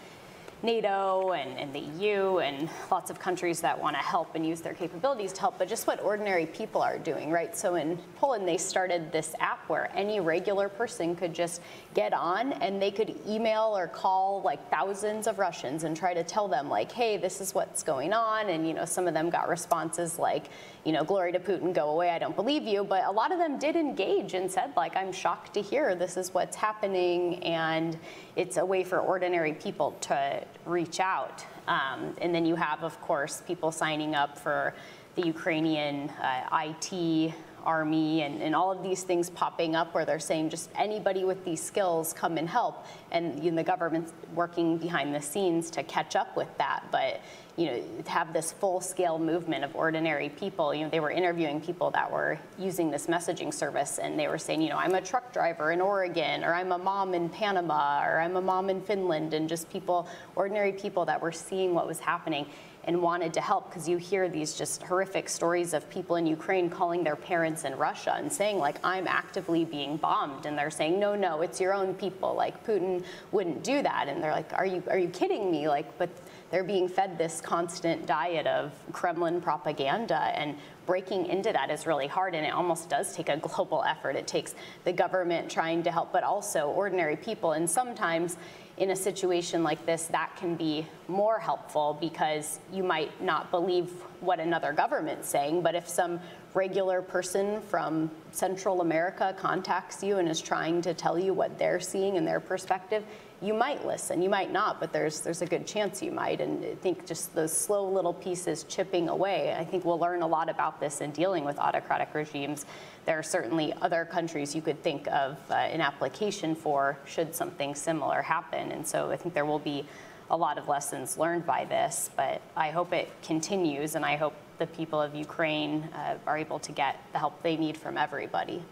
NATO and, and, the EU and lots of countries that want to help and use their capabilities to help, but just what ordinary people are doing, right? So in Poland, they started this app where any regular person could just get on and they could email or call like thousands of Russians and try to tell them like, hey, this is what's going on. And, you know, some of them got responses like, you know, glory to Putin, go away, I don't believe you. But a lot of them did engage and said, like, I'm shocked to hear this is what's happening. And it's a way for ordinary people to reach out. Um, and then you have, of course, people signing up for the Ukrainian uh, IT army and, and all of these things popping up where they're saying just anybody with these skills come and help. And you know, the government's working behind the scenes to catch up with that. But you know, have this full-scale movement of ordinary people. You know, they were interviewing people that were using this messaging service, and they were saying, you know, I'm a truck driver in Oregon, or I'm a mom in Panama, or I'm a mom in Finland, and just people, ordinary people that were seeing what was happening and wanted to help because you hear these just horrific stories of people in Ukraine calling their parents in Russia and saying like I'm actively being bombed and they're saying no no it's your own people like Putin wouldn't do that and they're like are you are you kidding me like but they're being fed this constant diet of Kremlin propaganda and breaking into that is really hard and it almost does take a global effort. It takes the government trying to help, but also ordinary people. And sometimes in a situation like this, that can be more helpful because you might not believe what another government's saying, but if some regular person from Central America contacts you and is trying to tell you what they're seeing in their perspective, you might listen, you might not, but there's there's a good chance you might. And I think just those slow little pieces chipping away. I think we'll learn a lot about this in dealing with autocratic regimes. There are certainly other countries you could think of uh, an application for should something similar happen. And so I think there will be a lot of lessons learned by this, but I hope it continues, and I hope the people of Ukraine uh, are able to get the help they need from everybody.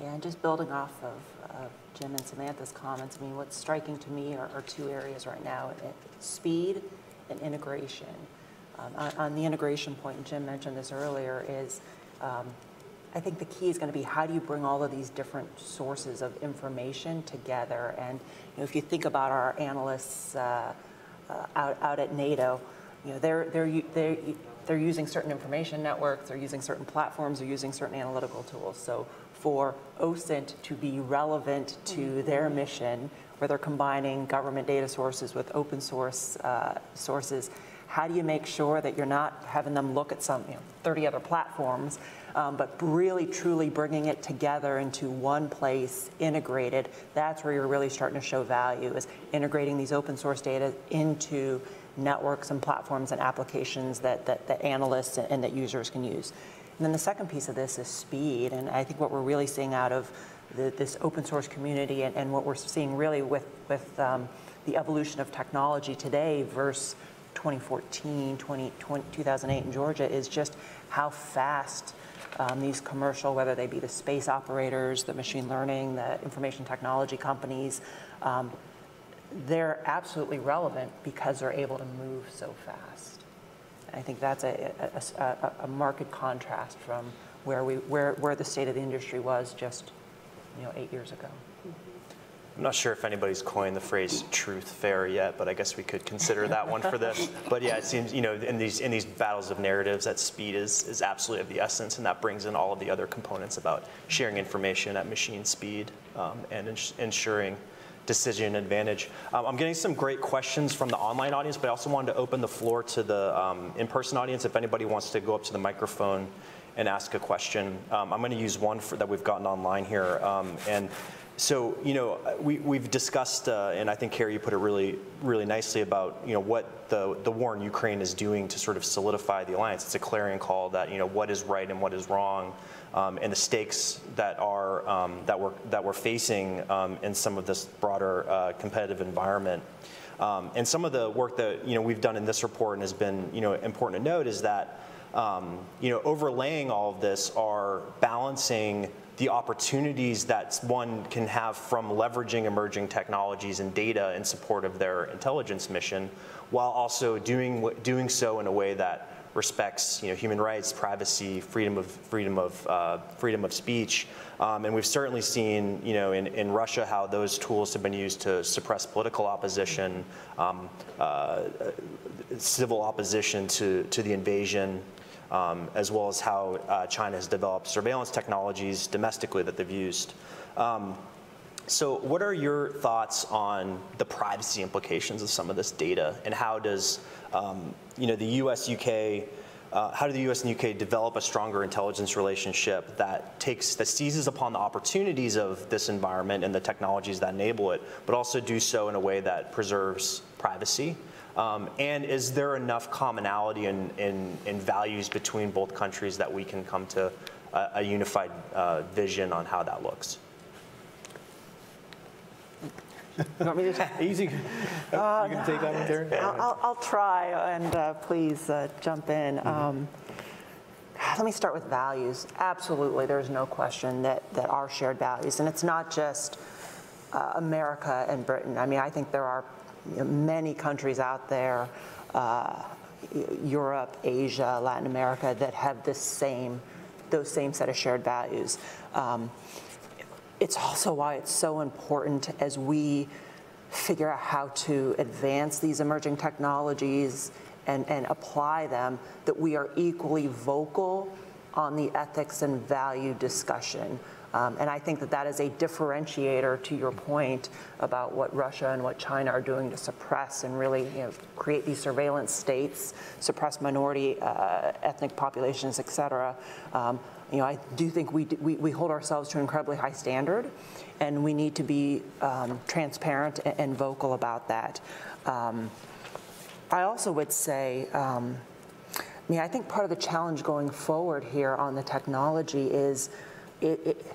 Yeah, and just building off of, Jim and Samantha's comments, I mean, what's striking to me are, are two areas right now, speed and integration. Um, on, on, the integration point, Jim mentioned this earlier, is um, I think the key is going to be how do you bring all of these different sources of information together? And you know, if you think about our analysts uh, uh, out, out at NATO, you know, they're, they're, they're, they're using certain information networks, they're using certain platforms, they're using certain analytical tools. So for OSINT to be relevant to mm-hmm. their mission, where they're combining government data sources with open source uh, sources, how do you make sure that you're not having them look at some you know, 30 other platforms, um, but really truly bringing it together into one place, integrated? That's where you're really starting to show value, is integrating these open source data into networks and platforms and applications that, that, that analysts and that users can use. And then the second piece of this is speed. And I think what we're really seeing out of the, this open source community and, and, what we're seeing really with, with um, the evolution of technology today versus 2014, 20, 20, 2008 in Georgia is just how fast um, these commercial, whether they be the space operators, the machine learning, the information technology companies, um, they're absolutely relevant because they're able to move so fast. I think that's a, a, a, a marked contrast from where, we, where, where the state of the industry was just you know, eight years ago. I'm not sure if anybody's coined the phrase truth fair yet, but I guess we could consider that one for this. *laughs* But yeah, it seems, you know, in these, in these battles of narratives, that speed is, is absolutely of the essence, and that brings in all of the other components about sharing information at machine speed um, and ins ensuring decision advantage. Um, I'm getting some great questions from the online audience, but I also wanted to open the floor to the um, in-person audience if anybody wants to go up to the microphone and ask a question. Um, I'm going to use one for, that we've gotten online here. Um, and so, you know, we, we've discussed, uh, and I think Kari, you put it really, really nicely about, you know, what the, the war in Ukraine is doing to sort of solidify the alliance. It's a clarion call that, you know, what is right and what is wrong um, and the stakes that are um, that we're that we're facing um, in some of this broader uh, competitive environment. Um, and some of the work that you know we've done in this report and has been you know important to note is that um, you know, overlaying all of this are balancing the opportunities that one can have from leveraging emerging technologies and data in support of their intelligence mission, while also doing doing so in a way that respects you know, human rights, privacy, freedom of freedom of uh, freedom of speech, um, and we've certainly seen you know in, in Russia how those tools have been used to suppress political opposition, um, uh, civil opposition to to the invasion. Um, as well as how uh, China has developed surveillance technologies domestically that they've used. Um, so what are your thoughts on the privacy implications of some of this data and how does um, you know, the US, UK, uh, how do the US and UK develop a stronger intelligence relationship that takes, that seizes upon the opportunities of this environment and the technologies that enable it, but also do so in a way that preserves privacy? Um, and is there enough commonality in, in, in, values between both countries that we can come to a, a unified uh, vision on how that looks? You want me to? *laughs* Easy. Uh, you can take that one, Karen? I'll, I'll, try, and uh, please uh, jump in. Mm-hmm. Um, let me start with values. Absolutely, there's no question that, that our shared values, and it's not just uh, America and Britain. I mean, I think there are many countries out there, uh, Europe, Asia, Latin America, that have this same, those same set of shared values. Um, it's also why it's so important as we figure out how to advance these emerging technologies and, and apply them, that we are equally vocal on the ethics and value discussion. Um, and I think that that is a differentiator to your point about what Russia and what China are doing to suppress and really you know, create these surveillance states, suppress minority uh, ethnic populations, et cetera. Um, you know, I do think we, we, we, hold ourselves to an incredibly high standard, and we need to be um, transparent and, and, vocal about that. Um, I also would say, um, I mean, I think part of the challenge going forward here on the technology is it, it,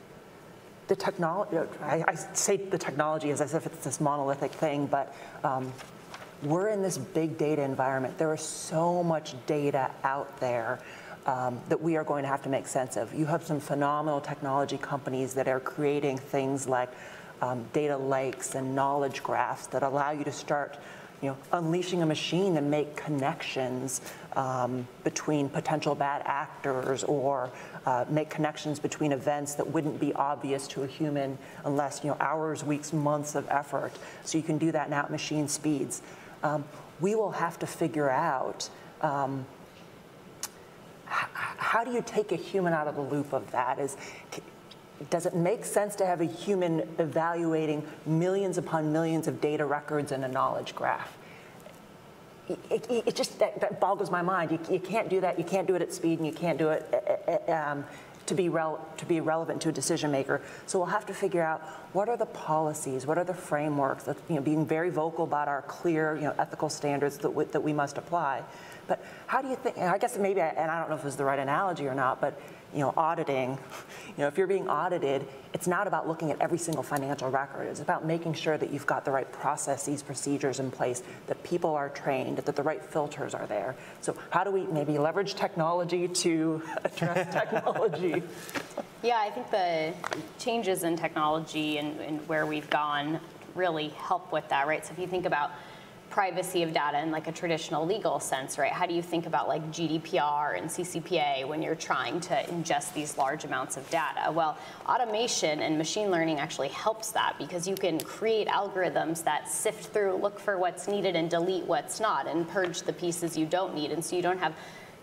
the technology, I, I, say the technology as if it's this monolithic thing, but um, we're in this big data environment. There is so much data out there um, that we are going to have to make sense of. You have some phenomenal technology companies that are creating things like um, data lakes and knowledge graphs that allow you to start you know, unleashing a machine to make connections um, between potential bad actors or uh, make connections between events that wouldn't be obvious to a human unless you know hours, weeks, months of effort. So you can do that now at machine speeds. Um, we will have to figure out um, how do you take a human out of the loop of that? Is, does it make sense to have a human evaluating millions upon millions of data records in a knowledge graph? It, it, it just that, that, boggles my mind. You, you, can't do that. You can't do it at speed, and you can't do it uh, uh, uh, um, to be rel- to be relevant to a decision maker. So we'll have to figure out what are the policies, what are the frameworks. That, you know, being very vocal about our clear, you know, ethical standards that we, that we must apply. But how do you think, I guess maybe, and I don't know if this is the right analogy or not, but you know, auditing, you know, if you're being audited, it's not about looking at every single financial record. It's about making sure that you've got the right processes, procedures in place, that people are trained, that the right filters are there. So how do we maybe leverage technology to *laughs* address *laughs* technology? Yeah, I think the changes in technology and, and where we've gone really help with that, right? So if you think about privacy of data in like a traditional legal sense, right? How do you think about like GDPR and CCPA when you're trying to ingest these large amounts of data? Well, automation and machine learning actually helps that because you can create algorithms that sift through, look for what's needed and delete what's not and purge the pieces you don't need. And so you don't have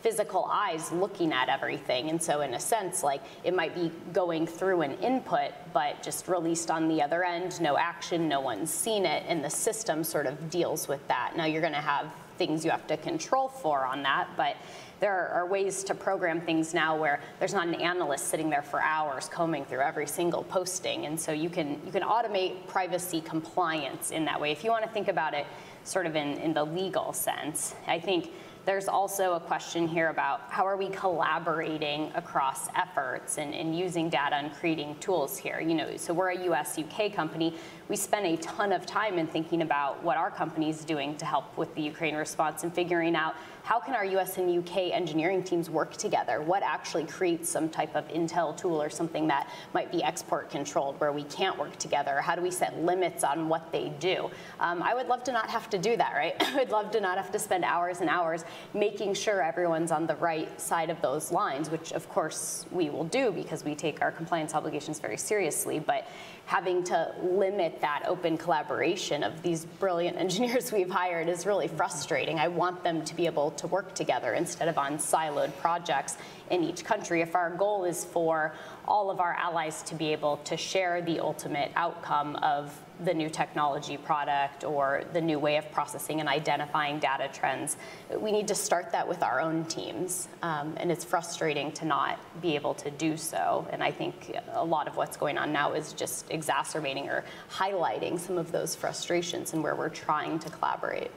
physical eyes looking at everything. And so in a sense, like it might be going through an input, but just released on the other end, no action, no one's seen it, and the system sort of deals with that. Now you're gonna have things you have to control for on that, but there are ways to program things now where there's not an analyst sitting there for hours combing through every single posting. And so you can, you can automate privacy compliance in that way. If you want to think about it sort of in, in the legal sense, I think There's also a question here about how are we collaborating across efforts and, and using data and creating tools here. You know, so we're a US UK company. We spend a ton of time in thinking about what our company is doing to help with the Ukraine response and figuring out how can our US and UK engineering teams work together? What actually creates some type of intel tool or something that might be export controlled where we can't work together? How do we set limits on what they do? Um, I would love to not have to do that, right? *laughs* I would love to not have to spend hours and hours making sure everyone's on the right side of those lines, which of course we will do because we take our compliance obligations very seriously. But having to limit that open collaboration of these brilliant *laughs* engineers we've hired is really frustrating. I want them to be able to work together instead of on siloed projects in each country. If our goal is for all of our allies to be able to share the ultimate outcome of the new technology product or the new way of processing and identifying data trends. We need to start that with our own teams. Um, and it's frustrating to not be able to do so. And I think a lot of what's going on now is just exacerbating or highlighting some of those frustrations and where we're trying to collaborate.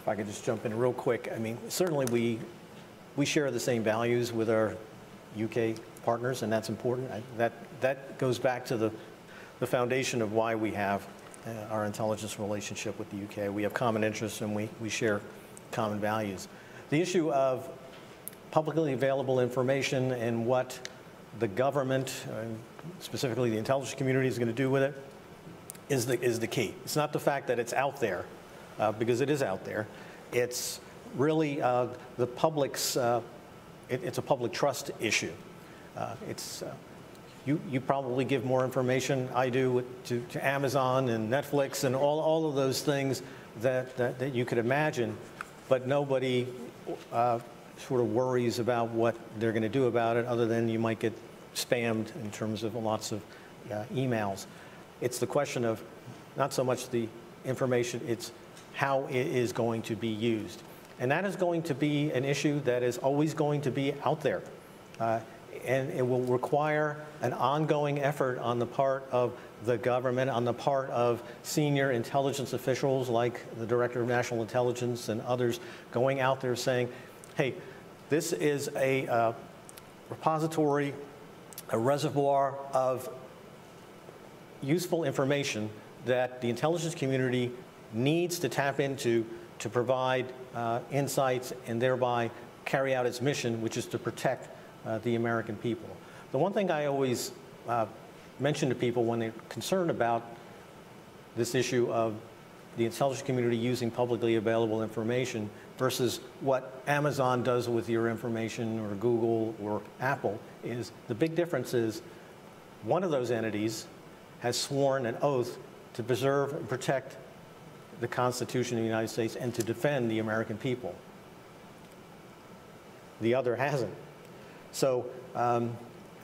If I could just jump in real quick, I mean, certainly we, we share the same values with our UK partners, and that's important. I, that, that goes back to the, the foundation of why we have uh, our intelligence relationship with the UK. We have common interests and we, we share common values. The issue of publicly available information and what the government, uh, specifically the intelligence community, is going to do with it is the, is the key. It's not the fact that it's out there, uh, because it is out there. It's really uh, the public's, uh, it, it's a public trust issue. Uh, it's, you, you probably give more information, I do, to, to Amazon and Netflix and all, all of those things that, that, that you could imagine, but nobody uh, sort of worries about what they're going to do about it other than you might get spammed in terms of lots of uh, emails. It's the question of not so much the information, it's how it is going to be used. And that is going to be an issue that is always going to be out there. Uh, and it will require an ongoing effort on the part of the government, on the part of senior intelligence officials like the Director of National Intelligence and others going out there saying, hey, this is a uh, repository, a reservoir of useful information that the intelligence community needs to tap into to provide uh, insights and thereby carry out its mission, which is to protect uh, the American people. The one thing I always uh, mention to people when they're concerned about this issue of the intelligence community using publicly available information versus what Amazon does with your information or Google or Apple is the big difference is one of those entities has sworn an oath to preserve and protect the Constitution of the United States and to defend the American people. The other hasn't. So um,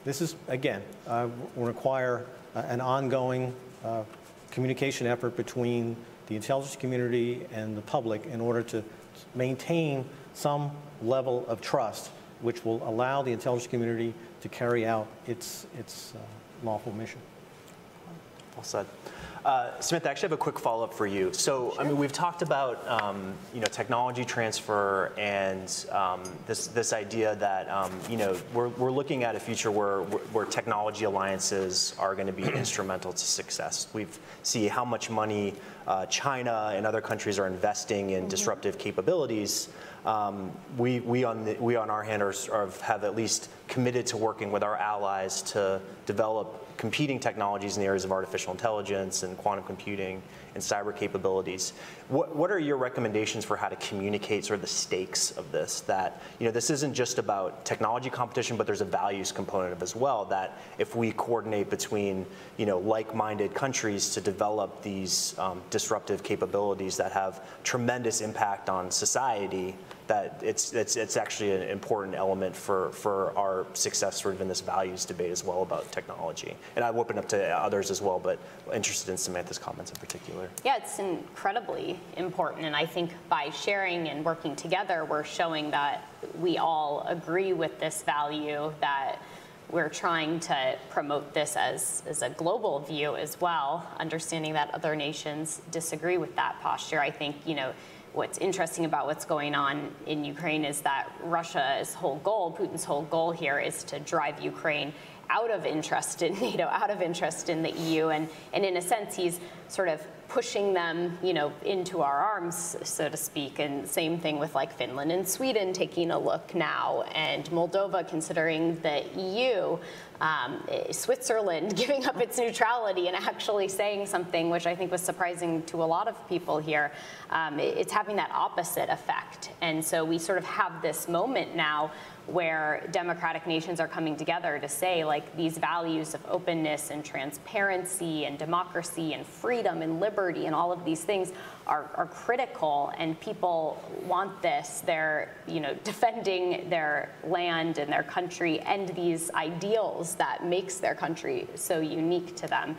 this is, again, uh, will require uh, an ongoing uh, communication effort between the intelligence community and the public in order to maintain some level of trust which will allow the intelligence community to carry out its, its uh, lawful mission. Well said. Uh, Samantha, I actually have a quick follow-up for you. So, sure. I mean, we've talked about um, you know technology transfer and um, this this idea that um, you know we're, we're looking at a future where where technology alliances are going to be *clears throat* instrumental to success. We've see how much money uh, China and other countries are investing in mm -hmm. disruptive capabilities. Um, we, we, on the, we on our hand are, are, have at least committed to working with our allies to develop competing technologies in the areas of artificial intelligence and quantum computing and cyber capabilities. What, what are your recommendations for how to communicate sort of the stakes of this? That you know, this isn't just about technology competition, but there's a values component of as well. That if we coordinate between you know, like-minded countries to develop these um, disruptive capabilities that have tremendous impact on society, that it's, it's, it's actually an important element for, for our success sort of in this values debate as well about technology. And I've opened up to others as well, but interested in Samantha's comments in particular. Yeah, it's incredibly important. And I think by sharing and working together, we're showing that we all agree with this value, that we're trying to promote this as, as a global view as well, understanding that other nations disagree with that posture. I think, you know, what's interesting about what's going on in Ukraine is that Russia's whole goal, Putin's whole goal here is to drive Ukraine out of interest in *laughs* NATO, out of interest in the EU, and, and in a sense, he's sort of pushing them, you know, into our arms, so to speak. And same thing with like Finland and Sweden taking a look now, and Moldova considering the EU, um, Switzerland *laughs* giving up its neutrality and actually saying something which I think was surprising to a lot of people here. Um, it's having that opposite effect, and so we sort of have this moment now where democratic nations are coming together to say like these values of openness and transparency and democracy and freedom and liberty and all of these things are, are critical and people want this. They're you know *laughs* defending their land and their country and these ideals that makes their country so unique to them.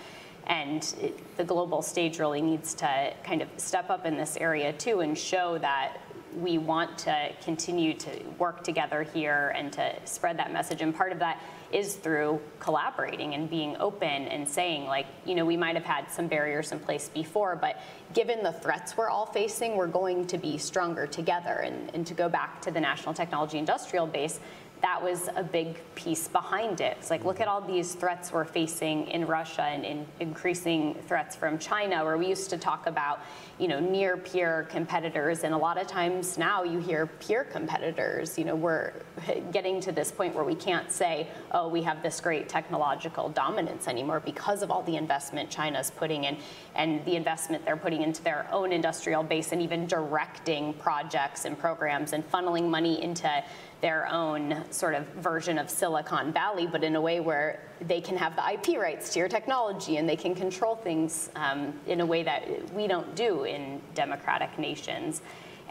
And the global stage really needs to kind of step up in this area too and show that we want to continue to work together here and to spread that message. And part of that is through collaborating and being open and saying, like, you know, we might have had some barriers in place before, but given the threats we're all facing, we're going to be stronger together. And, and to go back to the National Technology Industrial Base, that was a big piece behind it. It's like, look at mm-hmm. all these threats we're facing in Russia and in increasing threats from China, where we used to talk about, you know, near peer competitors. And a lot of times now you hear peer competitors. You know, we're getting to this point where we can't say, oh, we have this great technological dominance anymore because of all the investment China's putting in and the investment they're putting into their own industrial base and even directing projects and programs and funneling money into their own sort of version of Silicon Valley, but in a way where they can have the IP rights to your technology and they can control things um, in a way that we don't do in democratic nations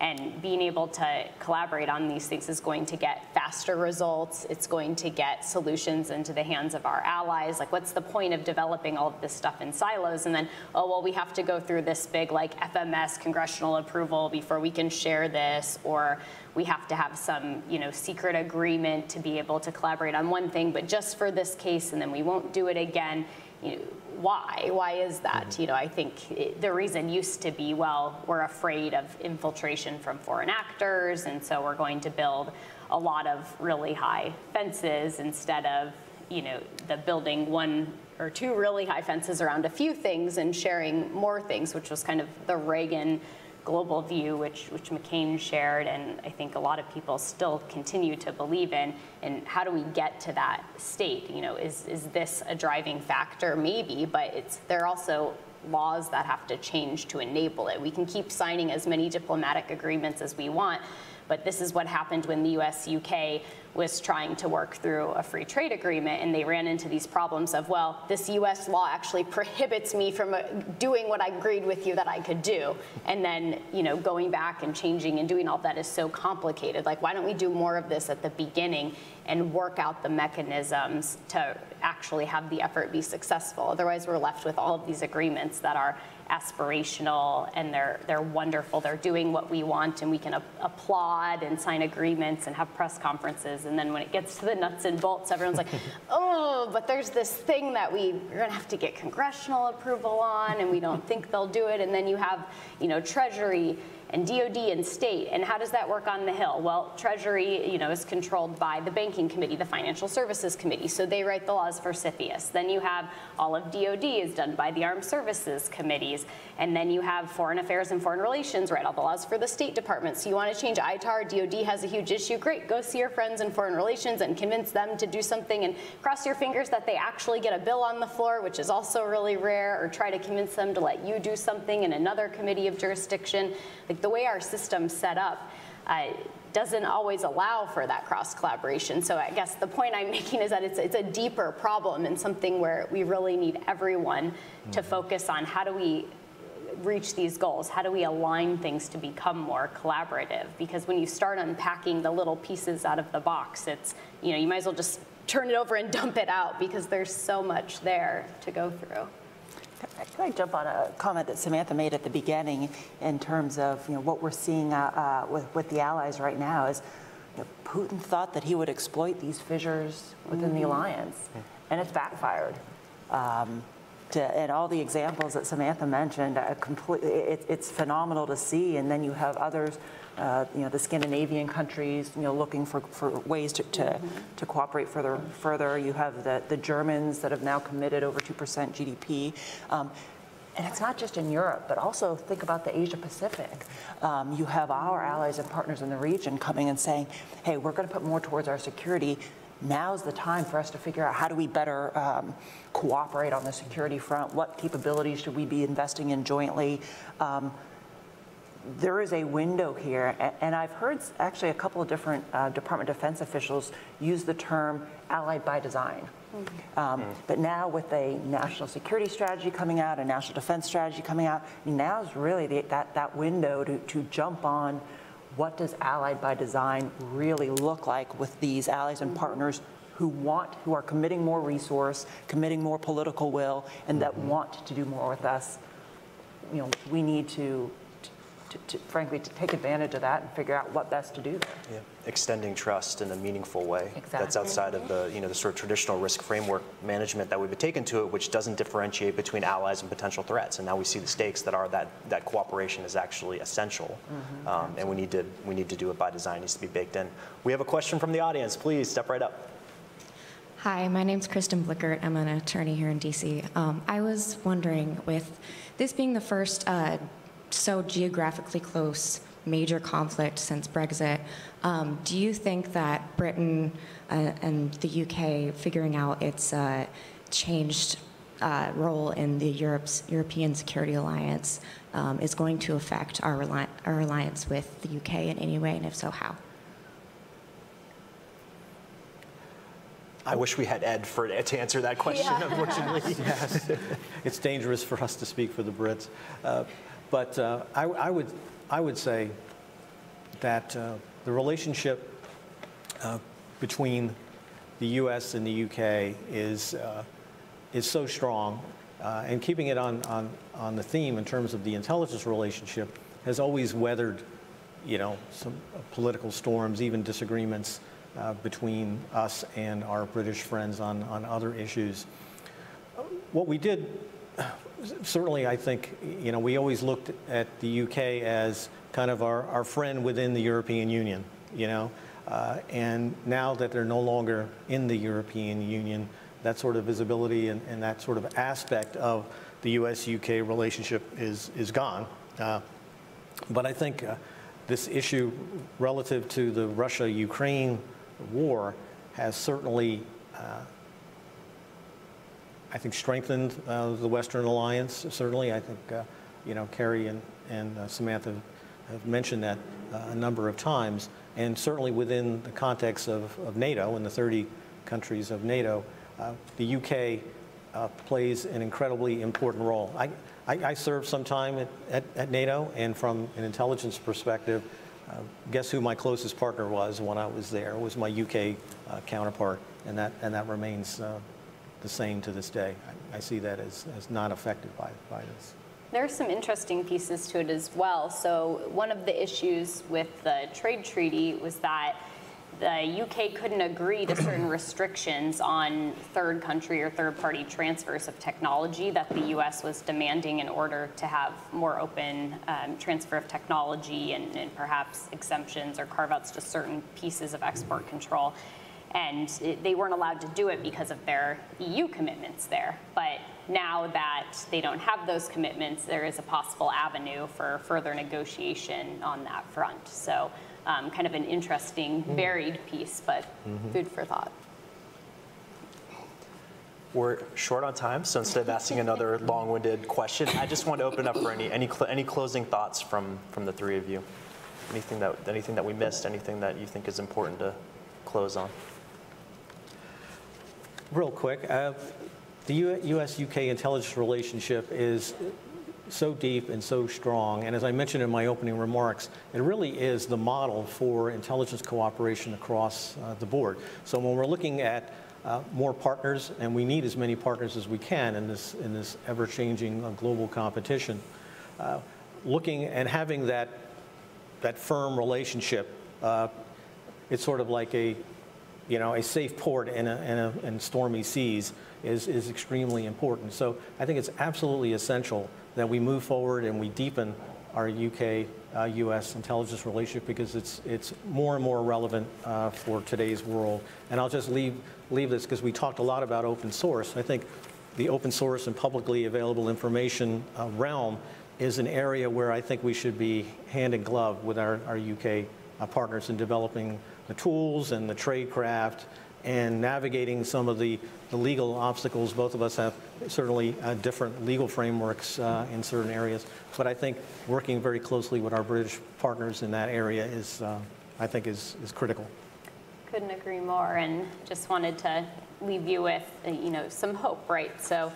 and being able to collaborate on these things is going to get faster results. It's going to get solutions into the hands of our allies. Like, what's the point of developing all of this stuff in silos? And then, oh, well, we have to go through this big, like, FMS congressional approval before we can share this, or we have to have some, you know, secret agreement to be able to collaborate on one thing, but just for this case, and then we won't do it again. You know, why? Why is that? Mm-hmm. You know, I think it, the reason used to be, well, we're afraid of infiltration from foreign actors, and so we're going to build a lot of really high fences instead of, you know, the building one or two really high fences around a few things and sharing more things, which was kind of the Reagan global view, which, which McCain shared, and I think a lot of people still continue to believe in. And how do we get to that state? You know, is, is this a driving factor? Maybe, but it's there are also laws that have to change to enable it. We can keep signing as many diplomatic agreements as we want, but this is what happened when the US UK was trying to work through a free trade agreement and they ran into these problems of, well, this US law actually prohibits me from uh, doing what I agreed with you that I could do. And then, you know, going back and changing and doing all that is so complicated. Like, why don't we do more of this at the beginning and work out the mechanisms to actually have the effort be successful? Otherwise, we're left with all of these agreements that are aspirational and they're they're wonderful. They're doing what we want and we can a- applaud and sign agreements and have press conferences. And then when it gets to the nuts and bolts, everyone's like, *laughs* oh, but there's this thing that we, we're gonna have to get congressional approval on and we don't think they'll do it. And then you have, you know, Treasury and DOD and state. And how does that work on the Hill? Well, Treasury, you know, is controlled by the Banking Committee, the Financial Services Committee. So they write the laws for CFIUS. Then you have all of DOD is done by the Armed Services Committees. And then you have Foreign Affairs and Foreign Relations write all the laws for the State Department. So you want to change ITAR, DOD has a huge issue. Great, go see your friends in Foreign Relations and convince them to do something and cross your fingers that they actually get a bill on the floor, which is also really rare, or try to convince them to let you do something in another committee of jurisdiction. Like the way our system's set up, uh, doesn't always allow for that cross collaboration. So I guess the point I'm *laughs* making is that it's, it's a deeper problem and something where we really need everyone mm-hmm. to focus on how do we reach these goals? How do we align things to become more collaborative? Because when you start unpacking the little pieces out of the box, it's, you know, you might as well just turn it over and *laughs* dump it out because there's so much there to go through. Can I jump on a comment that Samantha made at the beginning in terms of you know what we're seeing uh, uh, with with the allies right now is you know, Putin thought that he would exploit these fissures within mm-hmm. the alliance, and it's backfired. Um, to, and all the examples that Samantha mentioned, uh, complete, it, it's phenomenal to see. And then you have others, uh, you know, the Scandinavian countries, you know, looking for, for ways to, to, mm-hmm. to cooperate further. Further, you have the, the Germans that have now committed over 2% GDP. Um, and it's not just in Europe, but also think about the Asia Pacific. Um, you have our allies and partners in the region coming and saying, hey, we're going to put more towards our security now's the time for us to figure out how do we better um, cooperate on the security front, what capabilities should we be investing in jointly. Um, there is a window here, and I've heard actually a couple of different uh, Department of Defense officials use the term allied by design. Mm -hmm. um, mm. But now with a national security strategy coming out, a national defense strategy coming out, now is really the, that, that window to, to jump on what does allied by design really look like with these allies and mm-hmm. partners who want, who are committing more resource, committing more political will, and that mm-hmm. want to do more with us. You know, we need to to, to, frankly, to take advantage of that and figure out what best to do there. Yeah. Extending trust in a meaningful way. Exactly. That's outside of the, you know, the sort of traditional risk framework management that we've been taken to it, which doesn't differentiate between allies and potential threats. And now we see the stakes that are that, that cooperation is actually essential. Mm -hmm. um, and we need, to, we need to do it by design, it needs to be baked in. We have a question from the audience. Please step right up. Hi, my name's Kristen Blickert. I'm an attorney here in DC. Um, I was wondering, with this being the first uh, so geographically close major conflict since Brexit. Um, do you think that Britain uh, and the UK figuring out its uh, changed uh, role in the Europe's, European Security Alliance um, is going to affect our, our alliance with the UK in any way, and if so, how? I wish we had Ed for to answer that question, yeah. unfortunately. *laughs* yes. It's dangerous for us to speak for the Brits. Uh, but uh, I, I, would, I would say that uh, the relationship uh, between the U.S. and the U.K. is, uh, is so strong, uh, and keeping it on, on, on the theme in terms of the intelligence relationship has always weathered, you know, some political storms, even disagreements uh, between us and our British friends on, on other issues. What we did certainly, I think, you know, we always looked at the UK as kind of our, our friend within the European Union, you know. Uh, and now that they're no longer in the European Union, that sort of visibility and, and that sort of aspect of the US-UK relationship is, is gone. Uh, but I think uh, this issue relative to the Russia-Ukraine war has certainly uh, I think, strengthened uh, the Western alliance, certainly. I think, uh, you know, Kari and, and uh, Samantha have mentioned that uh, a number of times. And certainly within the context of, of NATO and the 30 countries of NATO, uh, the UK uh, plays an incredibly important role. I, I, I served some time at, at, at, NATO, and from an intelligence perspective, guess who my closest partner was when I was there? It was my UK counterpart, and that, and that remains the same to this day. I, I see that as, as not affected by, by this. There are some interesting pieces to it as well. So one of the issues with the trade treaty was that the UK couldn't agree to certain *coughs* restrictions on third country or third party transfers of technology that the US was demanding in order to have more open um, transfer of technology and, and perhaps exemptions or carve outs to certain pieces of export control and it, they weren't allowed to do it because of their EU commitments there. But now that they don't have those commitments, there is a possible avenue for further negotiation on that front. So um, kind of an interesting, mm. varied piece, but mm -hmm. food for thought. We're short on time, so instead of asking another *laughs* long-winded question, I just want to open up for any any, any closing thoughts from from the three of you. Anything that anything that we missed, anything that you think is important to close on. Real quick, uh, the U.S.-UK intelligence relationship is so deep and so strong, and as I mentioned in my opening remarks, it really is the model for intelligence cooperation across uh, the board. So when we're looking at uh, more partners, and we need as many partners as we can in this, in this ever-changing uh, global competition, uh, looking and having that, that firm relationship, uh, it's sort of like a you know, a safe port in, a, in, a, in stormy seas is, is extremely important. So I think it's absolutely essential that we move forward and we deepen our UK uh, US intelligence relationship because it's, it's more and more relevant uh, for today's world. And I'll just leave, leave this because we talked a lot about open source. I think the open source and publicly available information uh, realm is an area where I think we should be hand in glove with our, our UK uh, partners in developing the tools and the trade craft and navigating some of the, the legal obstacles. Both of us have certainly uh, different legal frameworks uh, in certain areas, but I think working very closely with our British partners in that area is, uh, I think, is, is critical. Couldn't agree more, and just wanted to leave you with, you know, some hope, right? So,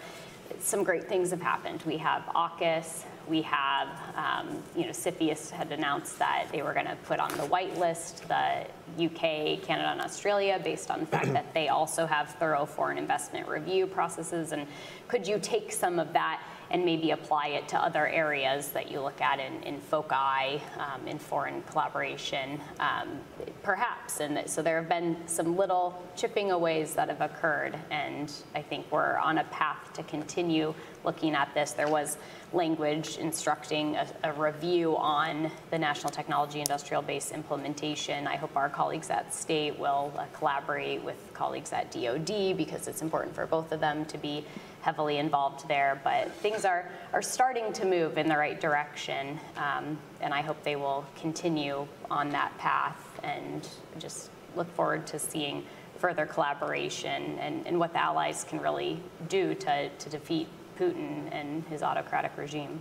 some great things have happened. We have AUKUS, we have, um, you know, CFIUS had announced that they were going to put on the white list the UK, Canada, and Australia based on the fact that they also have thorough foreign investment review processes. And could you take some of that and maybe apply it to other areas that you look at in, in FOCI, um, in foreign collaboration, um, perhaps. And so there have been some little chipping aways that have occurred, and I think we're on a path to continue looking at this. There was language instructing a, a review on the National Technology Industrial Base implementation. I hope our colleagues at State will uh, collaborate with colleagues at DoD because it's important for both of them to be heavily involved there, but things are, are starting to move in the right direction, um, and I hope they will continue on that path and just look forward to seeing further collaboration and, and what the allies can really do to, to defeat Putin and his autocratic regime.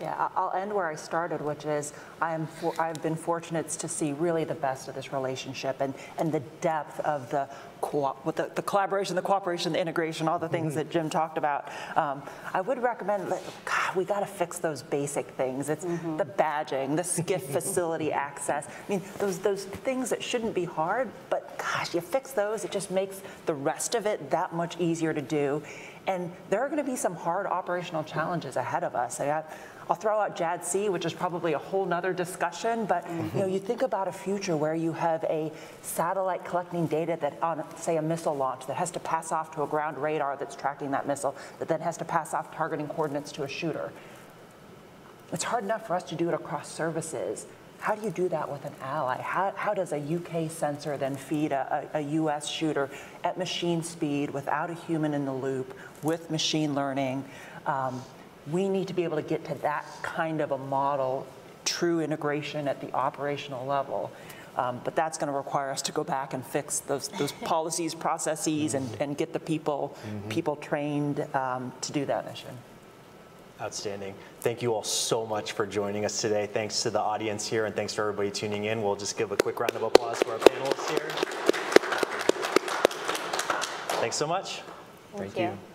Yeah, I'll end where I started, which is I am for, I've been fortunate to see really the best of this relationship and, and the depth of the, co- with the, the collaboration, the cooperation, the integration, all the things mm-hmm. that Jim talked about. Um, I would recommend, that, God, we got to fix those basic things. It's mm-hmm. the badging, the SCIF *laughs* facility access. I mean, those, those things that shouldn't be hard, but gosh, you fix those, it just makes the rest of it that much easier to do. And there are going to be some hard operational challenges ahead of us. I I'll throw out JADC, which is probably a whole nother discussion, but you know, you think about a future where you have a satellite collecting data that on, say, a missile launch that has to pass off to a ground radar that's tracking that missile, that then has to pass off targeting coordinates to a shooter. It's hard enough for us to do it across services. How do you do that with an ally? How, how does a UK sensor then feed a, a, a US shooter at machine speed without a human in the loop with machine learning? Um, we need to be able to get to that kind of a model, true integration at the operational level. Um, but that's going to require us to go back and fix those, those *laughs* policies, processes, and, and get the people, mm-hmm. people trained um, to do that mission. Outstanding. Thank you all so much for joining us today. Thanks to the audience here, and thanks for everybody tuning in. We'll just give a quick round of applause for our panelists here. Thanks so much. Thank, Thank you. you.